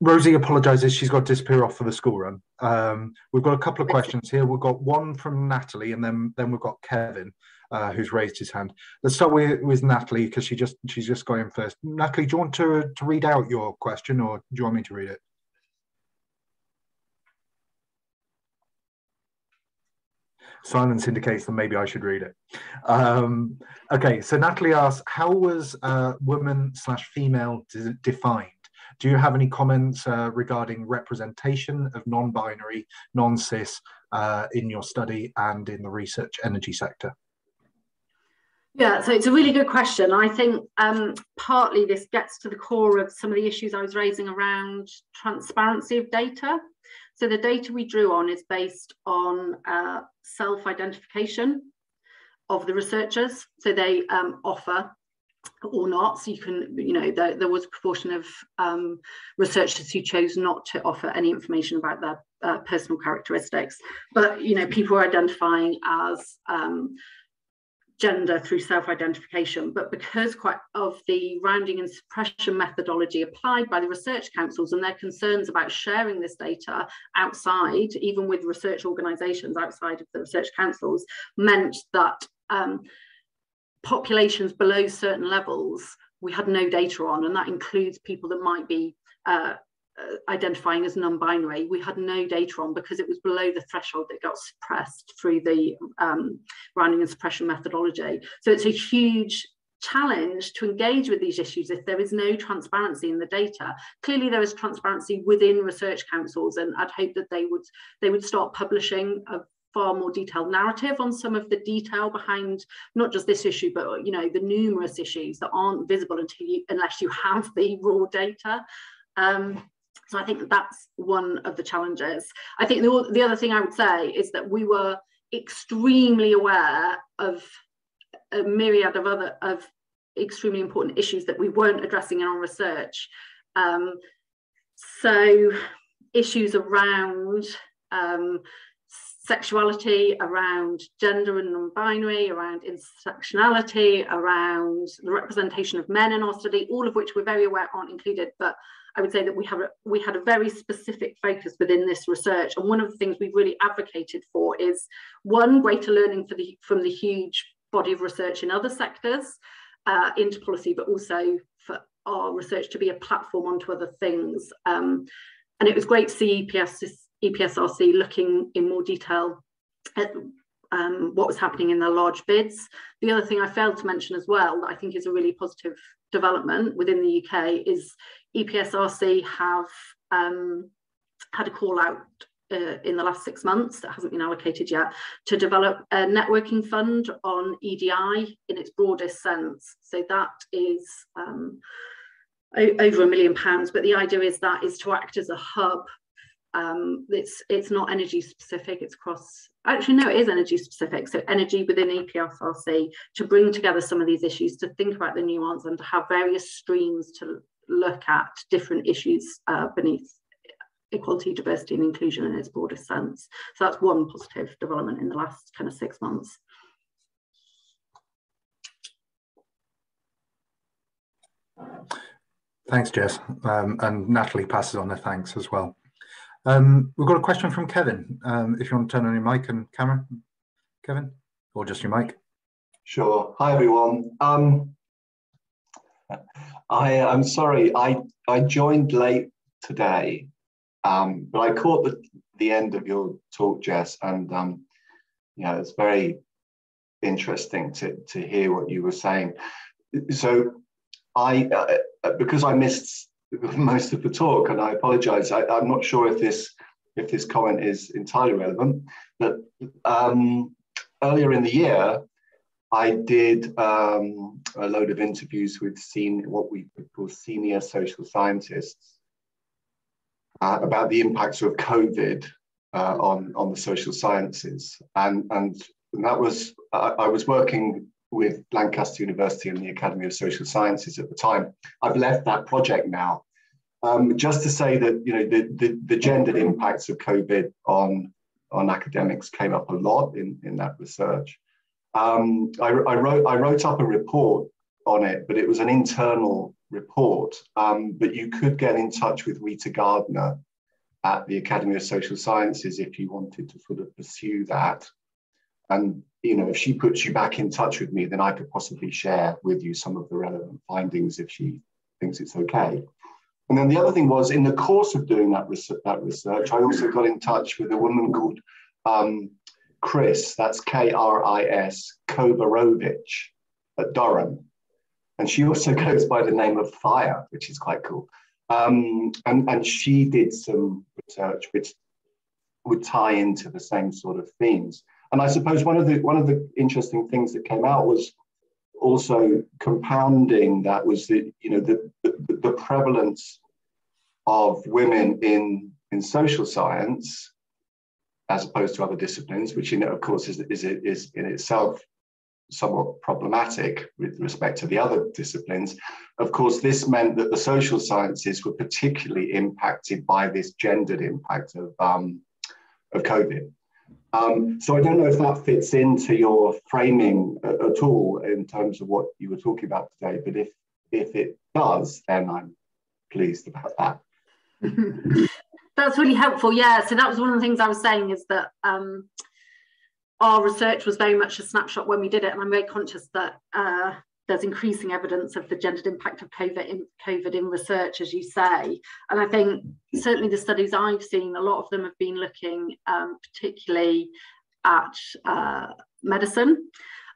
Rosie apologises; she's got to disappear off for the school run. Um, we've got a couple of questions here. We've got one from Natalie, and then then we've got Kevin. Uh, who's raised his hand. Let's start with, with Natalie because she just she's just going first. Natalie, do you want to to read out your question, or do you want me to read it? Silence indicates that maybe I should read it. Um, okay, so Natalie asks, how was uh, woman slash female de defined? Do you have any comments uh, regarding representation of non-binary, non-cis uh, in your study and in the research energy sector? Yeah, so it's a really good question. I think um, partly this gets to the core of some of the issues I was raising around transparency of data. So the data we drew on is based on uh, self-identification of the researchers. So they um, offer or not. So you can, you know, there, there was a proportion of um, researchers who chose not to offer any information about their uh, personal characteristics. But, you know, people were identifying as um, gender through self-identification, but because quite of the rounding and suppression methodology applied by the research councils and their concerns about sharing this data outside, even with research organisations outside of the research councils, meant that um, populations below certain levels we had no data on, and that includes people that might be uh, identifying as non-binary we had no data on because it was below the threshold that got suppressed through the um, rounding and suppression methodology. So it's a huge challenge to engage with these issues if there is no transparency in the data. Clearly there is transparency within research councils and i'd hope that they would they would start publishing a far more detailed narrative on some of the detail behind not just this issue but you know the numerous issues that aren't visible until you unless you have the raw data. Um, so I think that that's one of the challenges. I think the, the other thing I would say is that we were extremely aware of a myriad of other of extremely important issues that we weren't addressing in our research. Um, so issues around um, sexuality, around gender and non-binary, around intersectionality, around the representation of men in our study, all of which we're very aware aren't included, but I would say that we have we had a very specific focus within this research, and one of the things we've really advocated for is one greater learning for the from the huge body of research in other sectors uh, into policy, but also for our research to be a platform onto other things. Um, and it was great to see EPS, EPSRC looking in more detail at um, what was happening in the large bids. The other thing I failed to mention as well that I think is a really positive development within the UK is EPSRC have um, had a call out uh, in the last six months that hasn't been allocated yet to develop a networking fund on EDI in its broadest sense. So that is um, over a million pounds, but the idea is that is to act as a hub. Um, it's it's not energy specific; it's cross. actually no it is energy specific so energy within epsrc to bring together some of these issues to think about the nuance and to have various streams to look at different issues uh, beneath equality diversity and inclusion in its broader sense so that's one positive development in the last kind of six months Thanks, Jess. Um, and Natalie passes on her thanks as well. Um, we've got a question from Kevin. Um, if you want to turn on your mic and camera, Kevin, or just your mic. Sure. Hi, everyone. I, I'm sorry, I, I joined late today, um, but I caught the, the end of your talk, Jess, and um, yeah, it's very interesting to, to hear what you were saying. So I, uh, uh, because I missed (laughs) most of the talk, and I apologise. I'm not sure if this if this comment is entirely relevant, but um, earlier in the year, I did um, a load of interviews with senior, what we call senior social scientists uh, about the impacts of COVID uh, on on the social sciences, and and, and that was I, I was working with Lancaster University and the Academy of Social Sciences at the time. I've left that project now. Um, just to say that you know the, the, the, gendered impacts of COVID on, on academics came up a lot in, in that research. Um, I, I, wrote, I wrote up a report on it, but it was an internal report. Um, but you could get in touch with Rita Gardner at the Academy of Social Sciences if you wanted to sort of pursue that. And you know, if she puts you back in touch with me, then I could possibly share with you some of the relevant findings if she thinks it's okay. And then the other thing was, in the course of doing that, res- that research, I also got in touch with a woman called um, Kris, that's K R I S, Kovarovic at Durham. And she also (laughs) goes by the name of Fire, which is quite cool. Um, and, and she did some research which would tie into the same sort of themes. And I suppose one of the one of the interesting things that came out was also compounding that was the you know the, the, the prevalence of women in in social science as opposed to other disciplines, which you know of course is is is in itself somewhat problematic with respect to the other disciplines. Of course, this meant that the social sciences were particularly impacted by this gendered impact of um, of COVID. Um, so I don't know if that fits into your framing at, all in terms of what you were talking about today, but if if it does, then I'm pleased about that. (laughs) That's really helpful. Yeah. So that was one of the things I was saying is that um, our research was very much a snapshot when we did it, and I'm very conscious that uh, there's increasing evidence of the gendered impact of COVID in, COVID in research, as you say. And I think certainly the studies I've seen, a lot of them have been looking um, particularly at uh, medicine,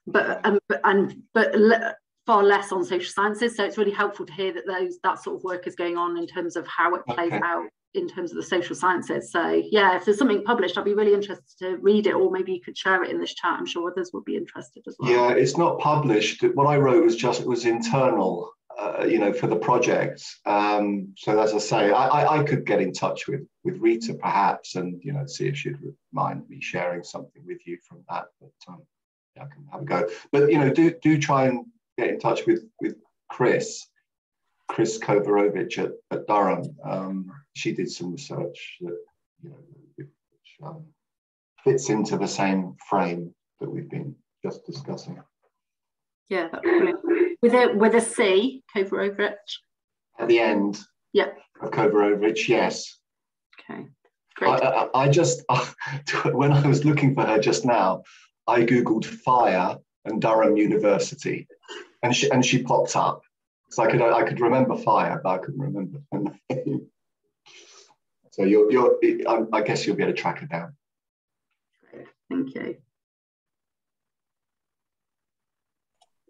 but um, and but le- far less on social sciences. So it's really helpful to hear that those that sort of work is going on in terms of how it plays okay. out in terms of the social sciences. So yeah, if there's something published, I'd be really interested to read it, or maybe you could share it in this chat. I'm sure others would be interested as well. Yeah, it's not published. What I wrote was just it was internal, uh, you know, for the project. Um, so as I say, I, I, I, could get in touch with with Rita perhaps, and you know, see if she'd mind me sharing something with you from that. But um, yeah, I can have a go. But you know, do do try and get in touch with with Kris. Kris Kovarovic at, at Durham. Um, she did some research that you know which, um, fits into the same frame that we've been just discussing. Yeah, that's brilliant. With a with a C, Kovarovic. At the end. Yeah. Of Kovarovic, yes. Okay. Great. I, I, I just (laughs) when I was looking for her just now, I googled fire and Durham University, and she and she popped up. So I could I could remember fire, but I couldn't remember her name. So you're, you're, I guess you'll be able to track it down. Thank you.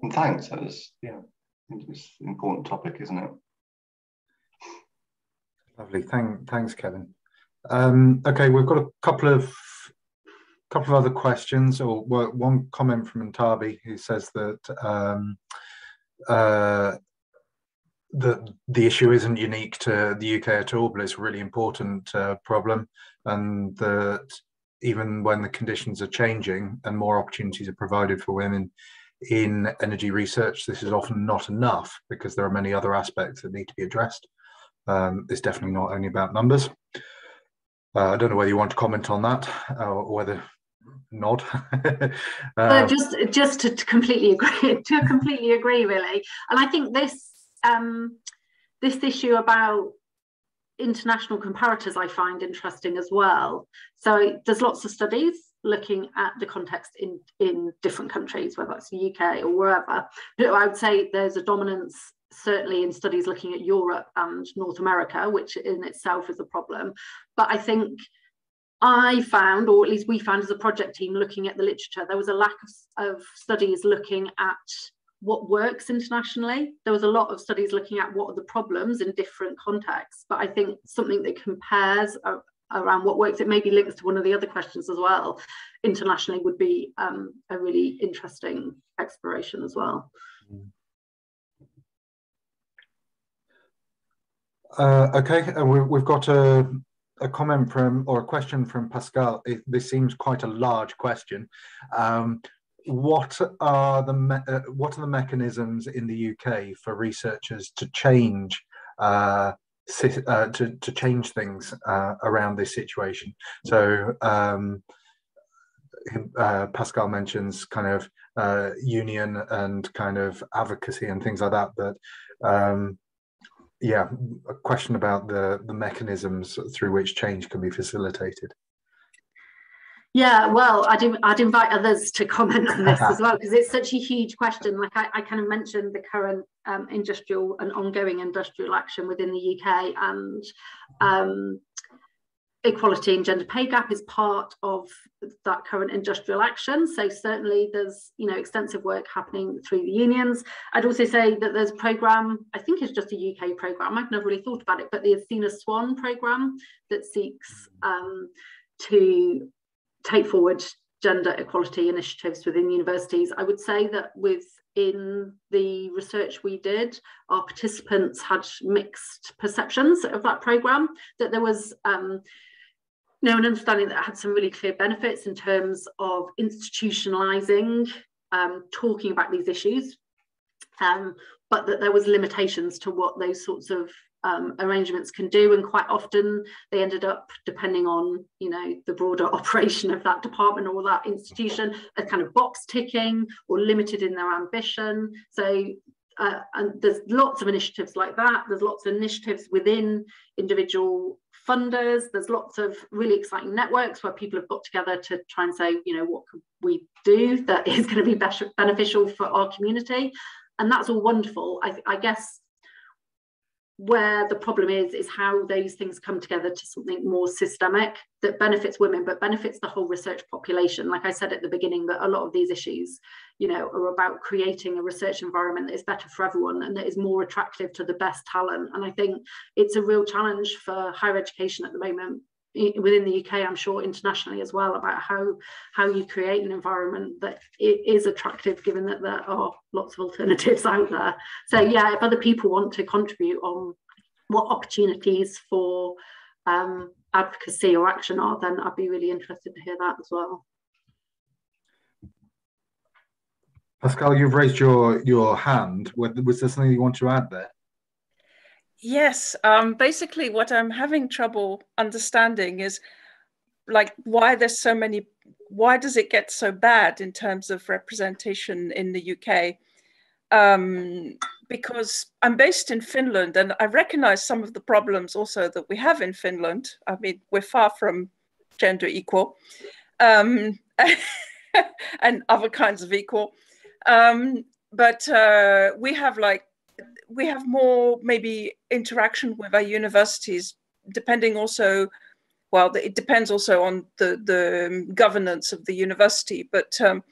And thanks. That was, yeah, it's an important topic, isn't it? Lovely. Thank, thanks, Kevin. Um, okay, we've got a couple of couple of other questions, or one comment from Antabi who says that um, uh, that the issue isn't unique to the UK at all, but it's a really important uh, problem, and that even when the conditions are changing and more opportunities are provided for women in energy research, this is often not enough because there are many other aspects that need to be addressed. Um, it's definitely not only about numbers. Uh, I don't know whether you want to comment on that or whether nod. (laughs) uh, just just to, to, completely agree (laughs) to completely agree really, and I think this um, this issue about international comparators I find interesting as well. So there's lots of studies looking at the context in, in different countries, whether it's the UK or wherever. I would say there's a dominance certainly in studies looking at Europe and North America, which in itself is a problem. But I think I found, or at least we found as a project team looking at the literature, there was a lack of, of studies looking at what works internationally. There was a lot of studies looking at what are the problems in different contexts, but I think something that compares around what works, it maybe links to one of the other questions as well, internationally would be um, a really interesting exploration as well. Uh, okay, uh, we, have got a, a comment from or a question from Pascal. It, this seems quite a large question. Um, what are the uh, what are the mechanisms in the UK for researchers to change uh, uh, to to change things uh, around this situation? So um, uh, Pascal mentions kind of uh, union and kind of advocacy and things like that, but um, yeah, a question about the the mechanisms through which change can be facilitated. Yeah, well, I'd, I'd invite others to comment on this as (laughs) well because it's such a huge question. Like I, I kind of mentioned the current um, industrial and ongoing industrial action within the UK, and um, equality and gender pay gap is part of that current industrial action. So certainly there's you know extensive work happening through the unions. I'd also say that there's a program, I think it's just a UK program. I've never really thought about it, but the Athena Swan program that seeks um, to take forward gender equality initiatives within universities. I would say that within the research we did, our participants had mixed perceptions of that programme, that there was um, you know, an understanding that had some really clear benefits in terms of institutionalising, um, talking about these issues, um, but that there was limitations to what those sorts of um, arrangements can do and quite often they ended up depending on you know the broader (laughs) operation of that department or that institution a kind of box ticking or limited in their ambition. So uh, and there's lots of initiatives like that. There's lots of initiatives within individual funders. There's lots of really exciting networks where people have got together to try and say you know what could we do that (laughs) is going to be beneficial for our community. And that's all wonderful. I, I guess where the problem is is how those things come together to something more systemic that benefits women but benefits the whole research population. Like i said at the beginning that a lot of these issues you know are about creating a research environment that is better for everyone and that is more attractive to the best talent. And i think it's a real challenge for higher education at the moment within the UK, I'm sure internationally as well, about how how you create an environment that is attractive, given that there are lots of alternatives (laughs) out there. So yeah, if other people want to contribute on what opportunities for um, advocacy or action are, then I'd be really interested to hear that as well. Pascal, you've raised your your hand. Was there something you want to add there? Yes, um, basically, what I'm having trouble understanding is like why there's so many. Why does it get so bad in terms of representation in the UK? Um, because I'm based in Finland and I recognize some of the problems also that we have in Finland. I mean, we're far from gender equal um, (laughs) and other kinds of equal. Um, but uh, we have like we have more maybe interaction with our universities, depending also, well, it depends also on the, the governance of the university, but um,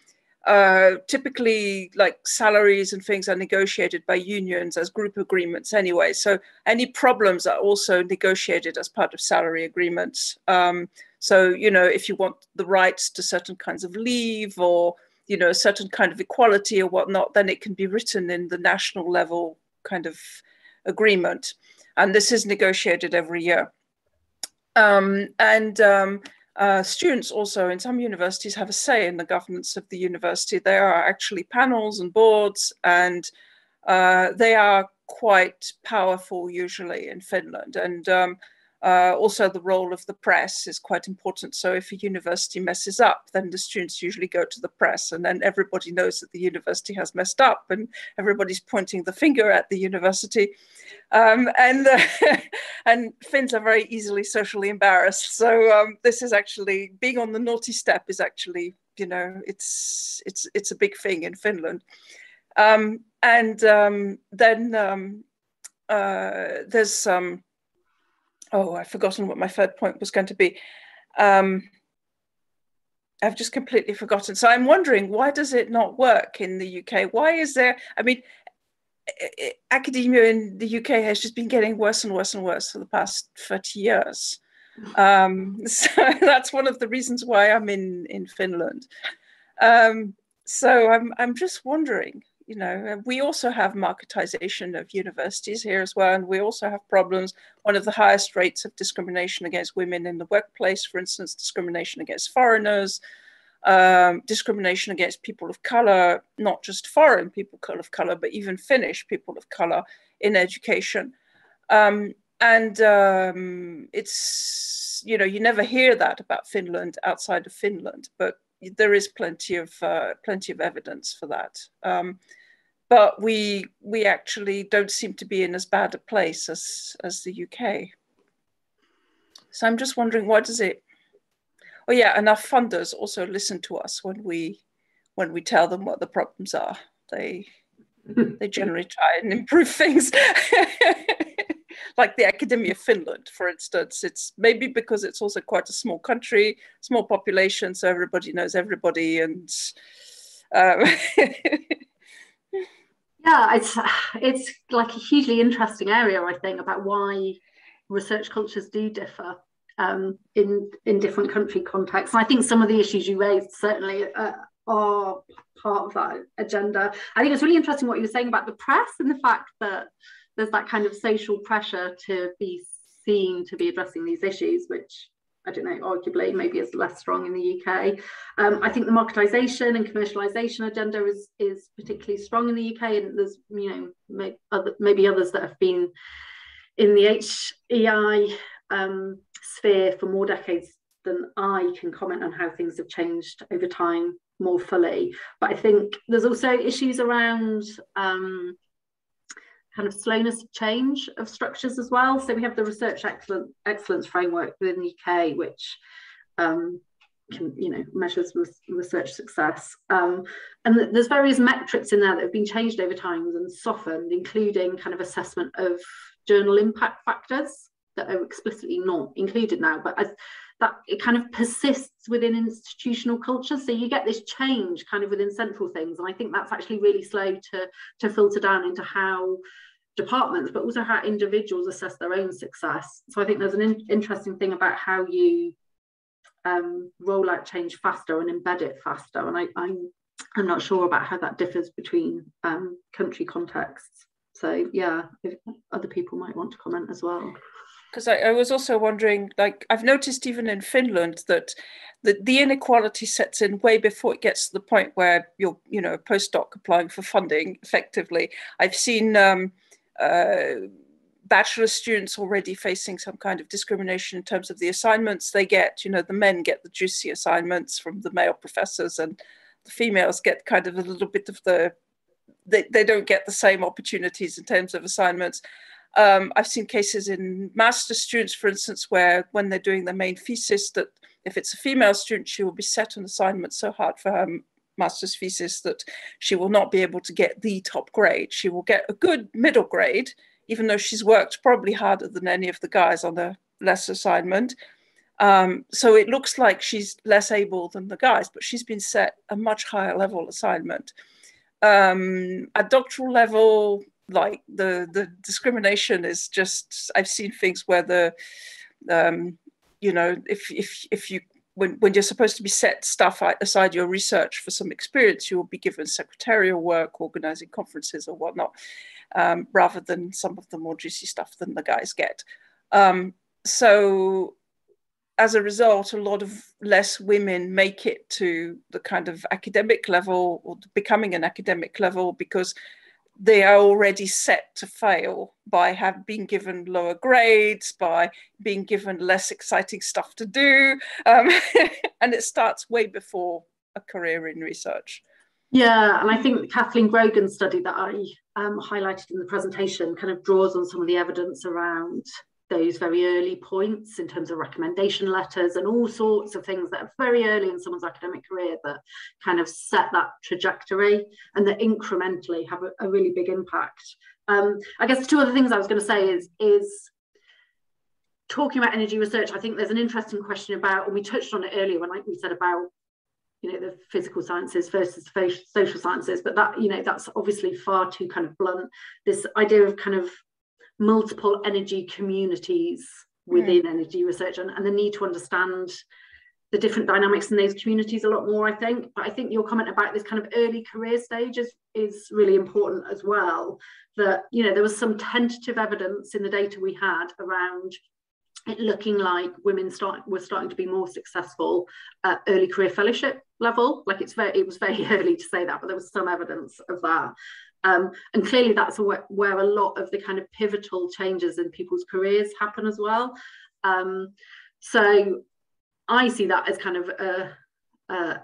uh, typically like salaries and things are negotiated by unions as group agreements anyway. So any problems are also negotiated as part of salary agreements. Um, so, you know, if you want the rights to certain kinds of leave or, you know, a certain kind of equality or whatnot, then it can be written in the national level kind of agreement. And this is negotiated every year. Um, and um, uh, students also in some universities have a say in the governance of the university. There are actually panels and boards, and uh, they are quite powerful usually in Finland. And um, uh, also, the role of the press is quite important. So, if a university messes up, then the students usually go to the press, and then everybody knows that the university has messed up, and everybody's pointing the finger at the university. Um, and uh, (laughs) and Finns are very easily socially embarrassed. So, um, this is actually being on the naughty step is actually, you know, it's it's it's a big thing in Finland. Um, and um, then um, uh, there's some oh, I've forgotten what my third point was going to be. Um, I've just completely forgotten. So I'm wondering, why does it not work in the UK? Why is there, I mean, academia in the UK has just been getting worse and worse and worse for the past 30 years. Um, (laughs) so that's one of the reasons why I'm in, in Finland. Um, so I'm, I'm just wondering, you know, we also have marketization of universities here as well, and we also have problems. One of the highest rates of discrimination against women in the workplace, for instance, discrimination against foreigners, um, discrimination against people of color, not just foreign people of color, but even Finnish people of color in education. Um, and um, it's, you know, you never hear that about Finland outside of Finland, but there is plenty of uh, plenty of evidence for that. Um, but we we actually don't seem to be in as bad a place as as the UK. So I'm just wondering, why does it? Oh yeah, and our funders also listen to us when we when we tell them what the problems are. They (laughs) they generally try and improve things. (laughs) like the Academy of Finland, for instance. It's maybe because it's also quite a small country, small population, so everybody knows everybody, and um, (laughs) yeah, it's it's like a hugely interesting area, I think, about why research cultures do differ um, in in different country contexts. And I think some of the issues you raised certainly uh, are part of that agenda. I think it's really interesting what you were saying about the press and the fact that there's that kind of social pressure to be seen to be addressing these issues, which I don't know, arguably maybe is less strong in the UK. Um, I think the marketisation and commercialisation agenda is is particularly strong in the UK, and there's you know may, other, maybe others that have been in the HEI um, sphere for more decades than I can comment on how things have changed over time more fully. But I think there's also issues around um, kind of slowness of change of structures as well. So we have the research excellence, excellence framework within the UK, which um, can, you know, measures research success. Um, and there's various metrics in there that have been changed over time and softened, including kind of assessment of journal impact factors that are explicitly not included now. But as that it kind of persists within institutional culture. So you get this change kind of within central things. And I think that's actually really slow to, to filter down into how departments, but also how individuals assess their own success. So I think there's an in interesting thing about how you um, roll out change faster and embed it faster. And I, I'm, I'm not sure about how that differs between um, country contexts. So yeah, other people might want to comment as well because I, I, was also wondering like i've noticed even in finland that the, the inequality sets in way before it gets to the point where you're you know a postdoc applying for funding effectively. I've seen um, uh, bachelor students already facing some kind of discrimination in terms of the assignments they get. You know the men get the juicy assignments from the male professors and the females get kind of a little bit of the they, they don't get the same opportunities in terms of assignments um, I've seen cases in master students, for instance, where when they're doing their main thesis, that if it's a female student, she will be set an assignment so hard for her master's thesis that she will not be able to get the top grade. She will get a good middle grade, even though she's worked probably harder than any of the guys on the less assignment. Um, so it looks like she's less able than the guys, but she's been set a much higher level assignment. Um, at doctoral level, like the the discrimination is just I've seen things where the um, you know if if if you when, when you're supposed to be set stuff aside your research for some experience, you will be given secretarial work, organizing conferences or whatnot, um, rather than some of the more juicy stuff than the guys get. Um, so as a result, a lot of less women make it to the kind of academic level or becoming an academic level because they are already set to fail by have been given lower grades, by being given less exciting stuff to do. Um, (laughs) and it starts way before a career in research. Yeah, and I think Kathleen Grogan's study that I um, highlighted in the presentation kind of draws on some of the evidence around those very early points in terms of recommendation letters and all sorts of things that are very early in someone's academic career that kind of set that trajectory and that incrementally have a, a really big impact. Um, I guess two other things I was going to say is is talking about energy research. I think there's an interesting question about, and we touched on it earlier when I, we said about you know the physical sciences versus social sciences but that you know that's obviously far too kind of blunt this idea of kind of multiple energy communities within mm. energy research and, and the need to understand the different dynamics in those communities a lot more, I think. But I think your comment about this kind of early career stage is, is really important as well. That, you know, there was some tentative evidence in the data we had around it looking like women start were starting to be more successful at early career fellowship level. Like it's very, it was very (laughs) early to say that, but there was some evidence of that. Um, and clearly that's where, where, a lot of the kind of pivotal changes in people's careers happen as well. Um, so I see that as kind of a,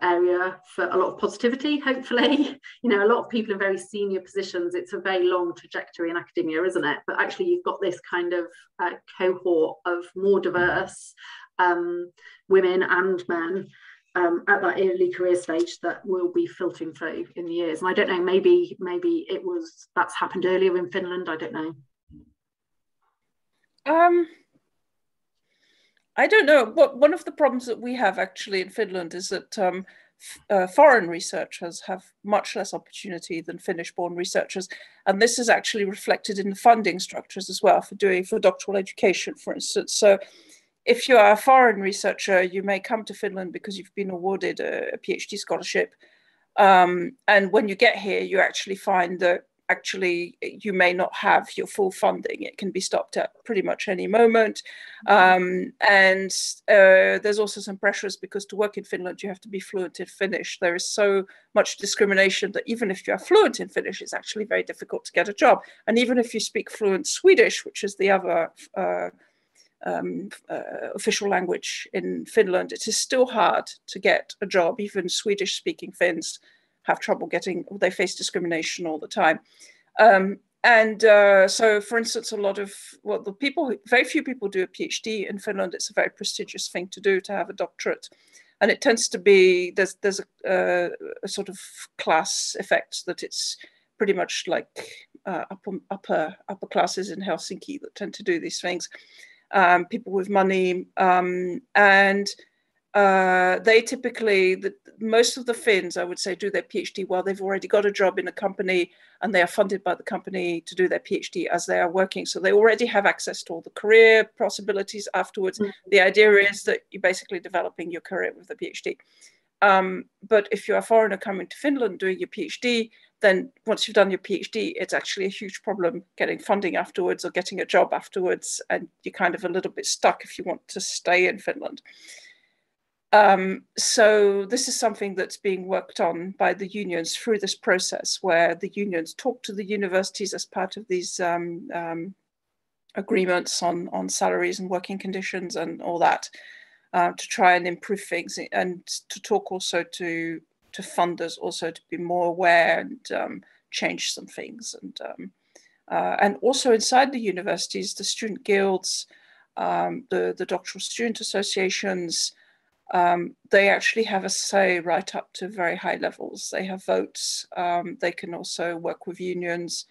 area for a lot of positivity, hopefully. (laughs) you know, a lot of people in very senior positions, it's a very long trajectory in academia, isn't it? But actually you've got this kind of uh, cohort of more diverse um, women and men um, at that early career stage that will be filtering through in the years. And I don't know, maybe maybe it was that's happened earlier in Finland. I don't know. Um, I don't know. What one of the problems that we have actually in Finland is that um, uh, foreign researchers have much less opportunity than Finnish-born researchers, and this is actually reflected in the funding structures as well for doing for doctoral education, for instance. So if you are a foreign researcher, you may come to Finland because you've been awarded a, a PhD scholarship. Um, and when you get here, you actually find that actually you may not have your full funding. It can be stopped at pretty much any moment. Um, and uh, there's also some pressures because to work in Finland, you have to be fluent in Finnish. There is so much discrimination that even if you are fluent in Finnish, it's actually very difficult to get a job. And even if you speak fluent Swedish, which is the other uh, um, uh, official language in Finland, it is still hard to get a job. Even Swedish speaking Finns have trouble getting, they face discrimination all the time. Um, and uh, so, for instance, a lot of, well, the people, very few people do a PhD in Finland. It's a very prestigious thing to do to have a doctorate. And it tends to be, there's, there's a, uh, a sort of class effect that it's pretty much like uh, upper, upper, upper classes in Helsinki that tend to do these things um, people with money, um, and uh, they typically, the, most of the Finns, I would say, do their PhD while they've already got a job in a company and they are funded by the company to do their PhD as they are working. So they already have access to all the career possibilities afterwards. Mm-hmm. The idea is that you're basically developing your career with the PhD. Um, but if you're a foreigner coming to Finland doing your PhD, then once you've done your PhD, it's actually a huge problem getting funding afterwards or getting a job afterwards. And you're kind of a little bit stuck if you want to stay in Finland. Um, so this is something that's being worked on by the unions through this process where the unions talk to the universities as part of these um, um, agreements on, on salaries and working conditions and all that uh, to try and improve things and to talk also to to funders also to be more aware and um, change some things. And um, uh, and also inside the universities the student guilds um, the the doctoral student associations um, they actually have a say right up to very high levels. They have votes um, they can also work with unions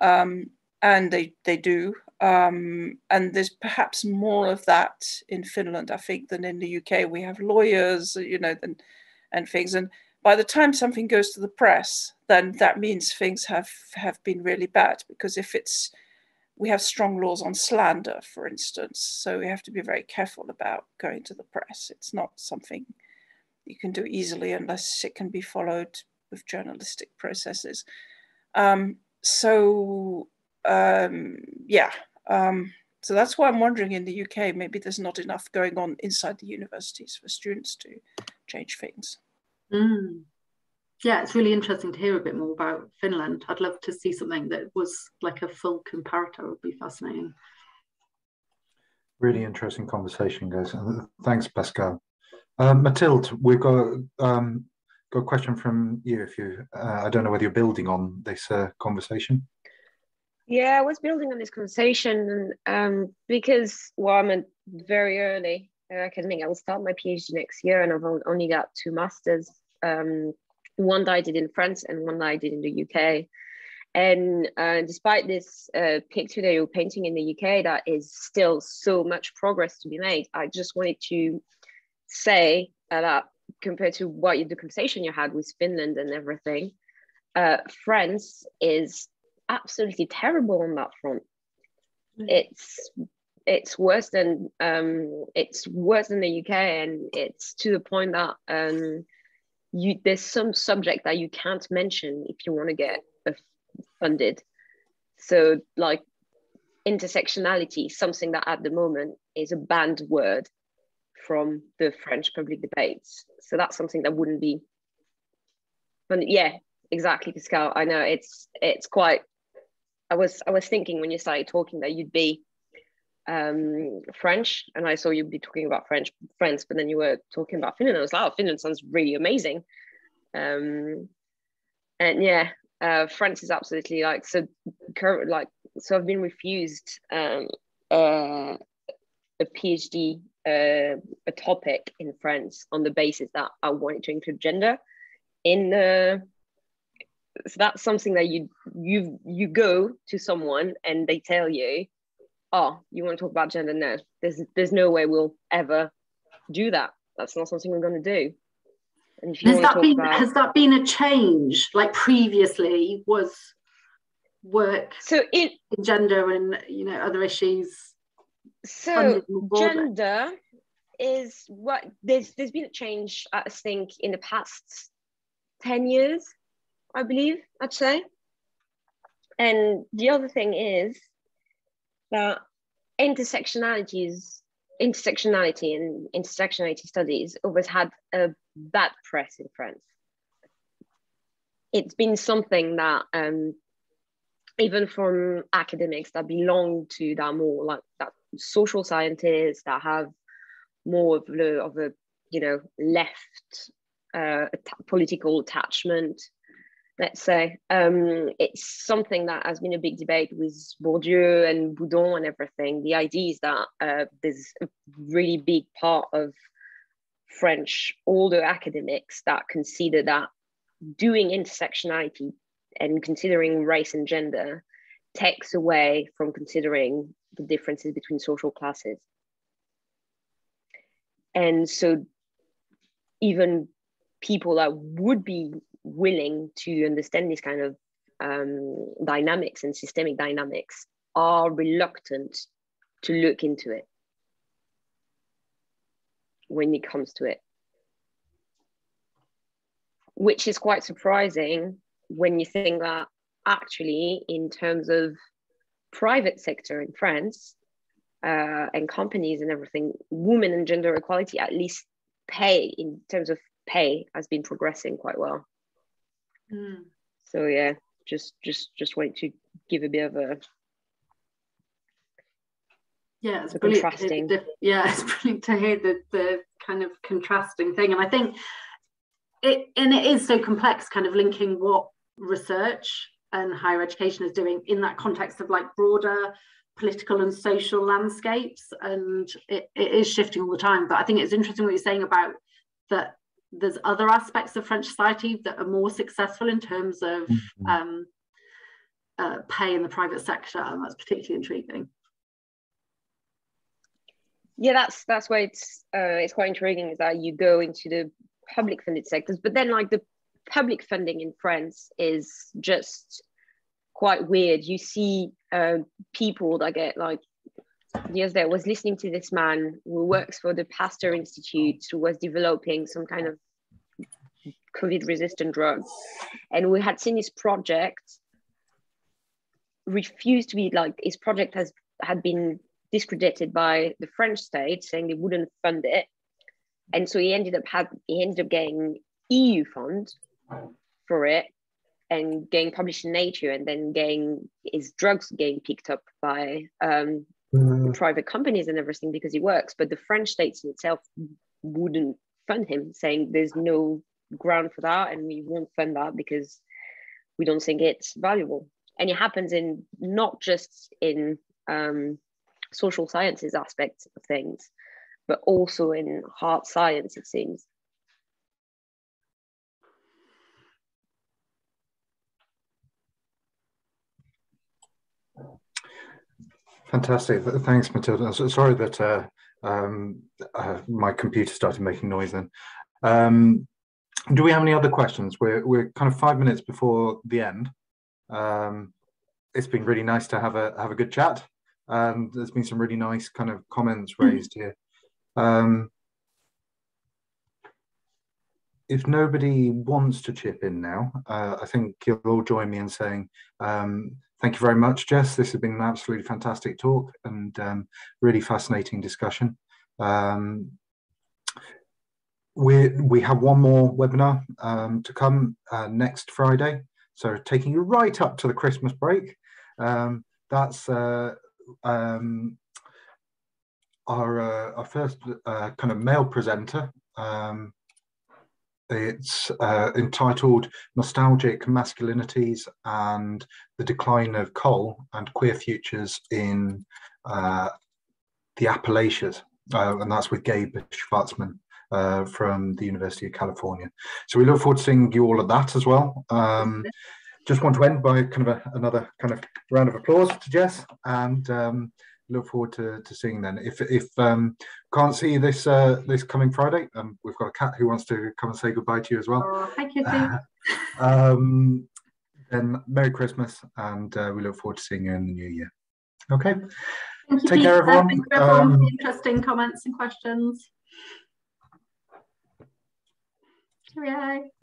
um, and they they do. And there's perhaps more of that in Finland, I think, than in the UK. We have lawyers, you know, and, and things. And by the time something goes to the press, then that means things have, have been really bad. Because if it's, we have strong laws on slander, for instance. So we have to be very careful about going to the press. It's not something you can do easily unless it can be followed with journalistic processes. Um, so um, yeah, um, So that's why I'm wondering in the UK, maybe there's not enough going on inside the universities for students to change things. Mm. Yeah, it's really interesting to hear a bit more about Finland. I'd love to see something that was like a full comparator. It would be fascinating. Really interesting conversation, guys. Thanks, Pascal. Um, Mathilde, we've got um, got a question from you. If you, uh, I don't know whether you're building on this uh, conversation. Yeah, I was building on this conversation um, because, well, I'm a very early academic. I will start my PhD next year, and I've only got two masters. Um, one that I did in France and one that I did in the UK. And uh, despite this uh, picture that you're painting in the UK, that is still so much progress to be made. I just wanted to say that compared to what you, the conversation you had with Finland and everything, uh, France is absolutely terrible on that front. Mm. It's it's worse than um, it's worse than the UK, and it's to the point that um, you there's some subject that you can't mention if you want to get funded. So like intersectionality, something that at the moment is a banned word from the French public debates. So that's something that wouldn't be. But yeah, exactly, Pascal. I know it's it's quite I was I was thinking when you started talking that you'd be um, French, and I saw you'd be talking about French friends, but then you were talking about Finland. I was like, oh, Finland sounds really amazing. Um, and yeah, uh, France is absolutely like so current like so. I've been refused um, uh, a PhD uh, a topic in France on the basis that I wanted to include gender in the so that's something that you you you go to someone and they tell you oh you want to talk about gender no there's there's no way we'll ever do that. That's not something we're going to do. And has that been about... has that been a change? Like previously was work so it in gender and you know other issues so gender is what there's there's been a change i think in the past 10 years I believe, I'd say. And the other thing is that intersectionalities, intersectionality and intersectionality studies always had a bad press in France. It's been something that um, even from academics that belong to that more like that social scientists that have more of, the, of a you know left uh, political attachment let's say. Um, it's something that has been a big debate with Bourdieu and Boudon and everything. The idea is that uh, there's a really big part of French older academics that consider that doing intersectionality and considering race and gender takes away from considering the differences between social classes. And so even people that would be willing to understand this kind of um, dynamics and systemic dynamics are reluctant to look into it when it comes to it. Which is quite surprising when you think that actually in terms of private sector in france uh, and companies and everything women and gender equality at least pay in terms of pay has been progressing quite well Mm. So yeah, just just just wait to give a bit of a yeah, it's brilliant. Contrasting. yeah, (laughs) it's brilliant to hear the the kind of contrasting thing, and I think it and it is so complex, kind of linking what research and higher education is doing in that context of like broader political and social landscapes, and it, it is shifting all the time. But I think it's interesting what you're saying about that there's other aspects of French society that are more successful in terms of mm-hmm. um, uh, pay in the private sector, and that's particularly intriguing. Yeah, that's that's why it's uh, it's quite intriguing is that you go into the public funded sectors, but then like the public funding in France is just quite weird. You see uh, people that get like years there was listening to this man who works for the Pasteur Institute who was developing some kind of COVID resistant drugs. And we had seen his project refuse to be like his project has had been discredited by the French state, saying they wouldn't fund it, and so he ended up had he ended up getting EU funds for it and getting published in Nature, and then getting his drugs getting picked up by um, mm. private companies and everything because he works. But the French state itself wouldn't fund him, saying there's no ground for that, and we won't fund that because we don't think it's valuable. And it happens in not just in um, social sciences aspects of things, but also in hard science, it seems. Fantastic. Thanks, Matilda. Sorry that uh, um, uh, my computer started making noise then. Um, do we have any other questions? We're, we're kind of five minutes before the end. Um, it's been really nice to have a have a good chat, and there's been some really nice kind of comments hmm. raised here. Um, if nobody wants to chip in now, uh, I think you'll all join me in saying um, thank you very much, Jess. This has been an absolutely fantastic talk and um, really fascinating discussion. Um, we we have one more webinar um, to come uh, next Friday, so taking you right up to the Christmas break. Um, that's uh, um, our uh, our first uh, kind of male presenter. Um, it's uh, entitled Nostalgic Masculinities and the Decline of Coal and Queer Futures in uh, the Appalachians. And that's with Gabe Schwartzman uh, from the University of California. So we look forward to seeing you all at that as well. Um, just want to end by kind of a, another kind of round of applause to Jess and um, look forward to, to seeing then. If if um, can't see this uh, this coming Friday, um, we've got a cat who wants to come and say goodbye to you as well. Oh, thank you. Uh, (laughs) um, then Merry Christmas, and uh, we look forward to seeing you in the new year. Okay. Thank you, Take care, everyone. Thank you, everyone um, interesting comments and questions. 嗨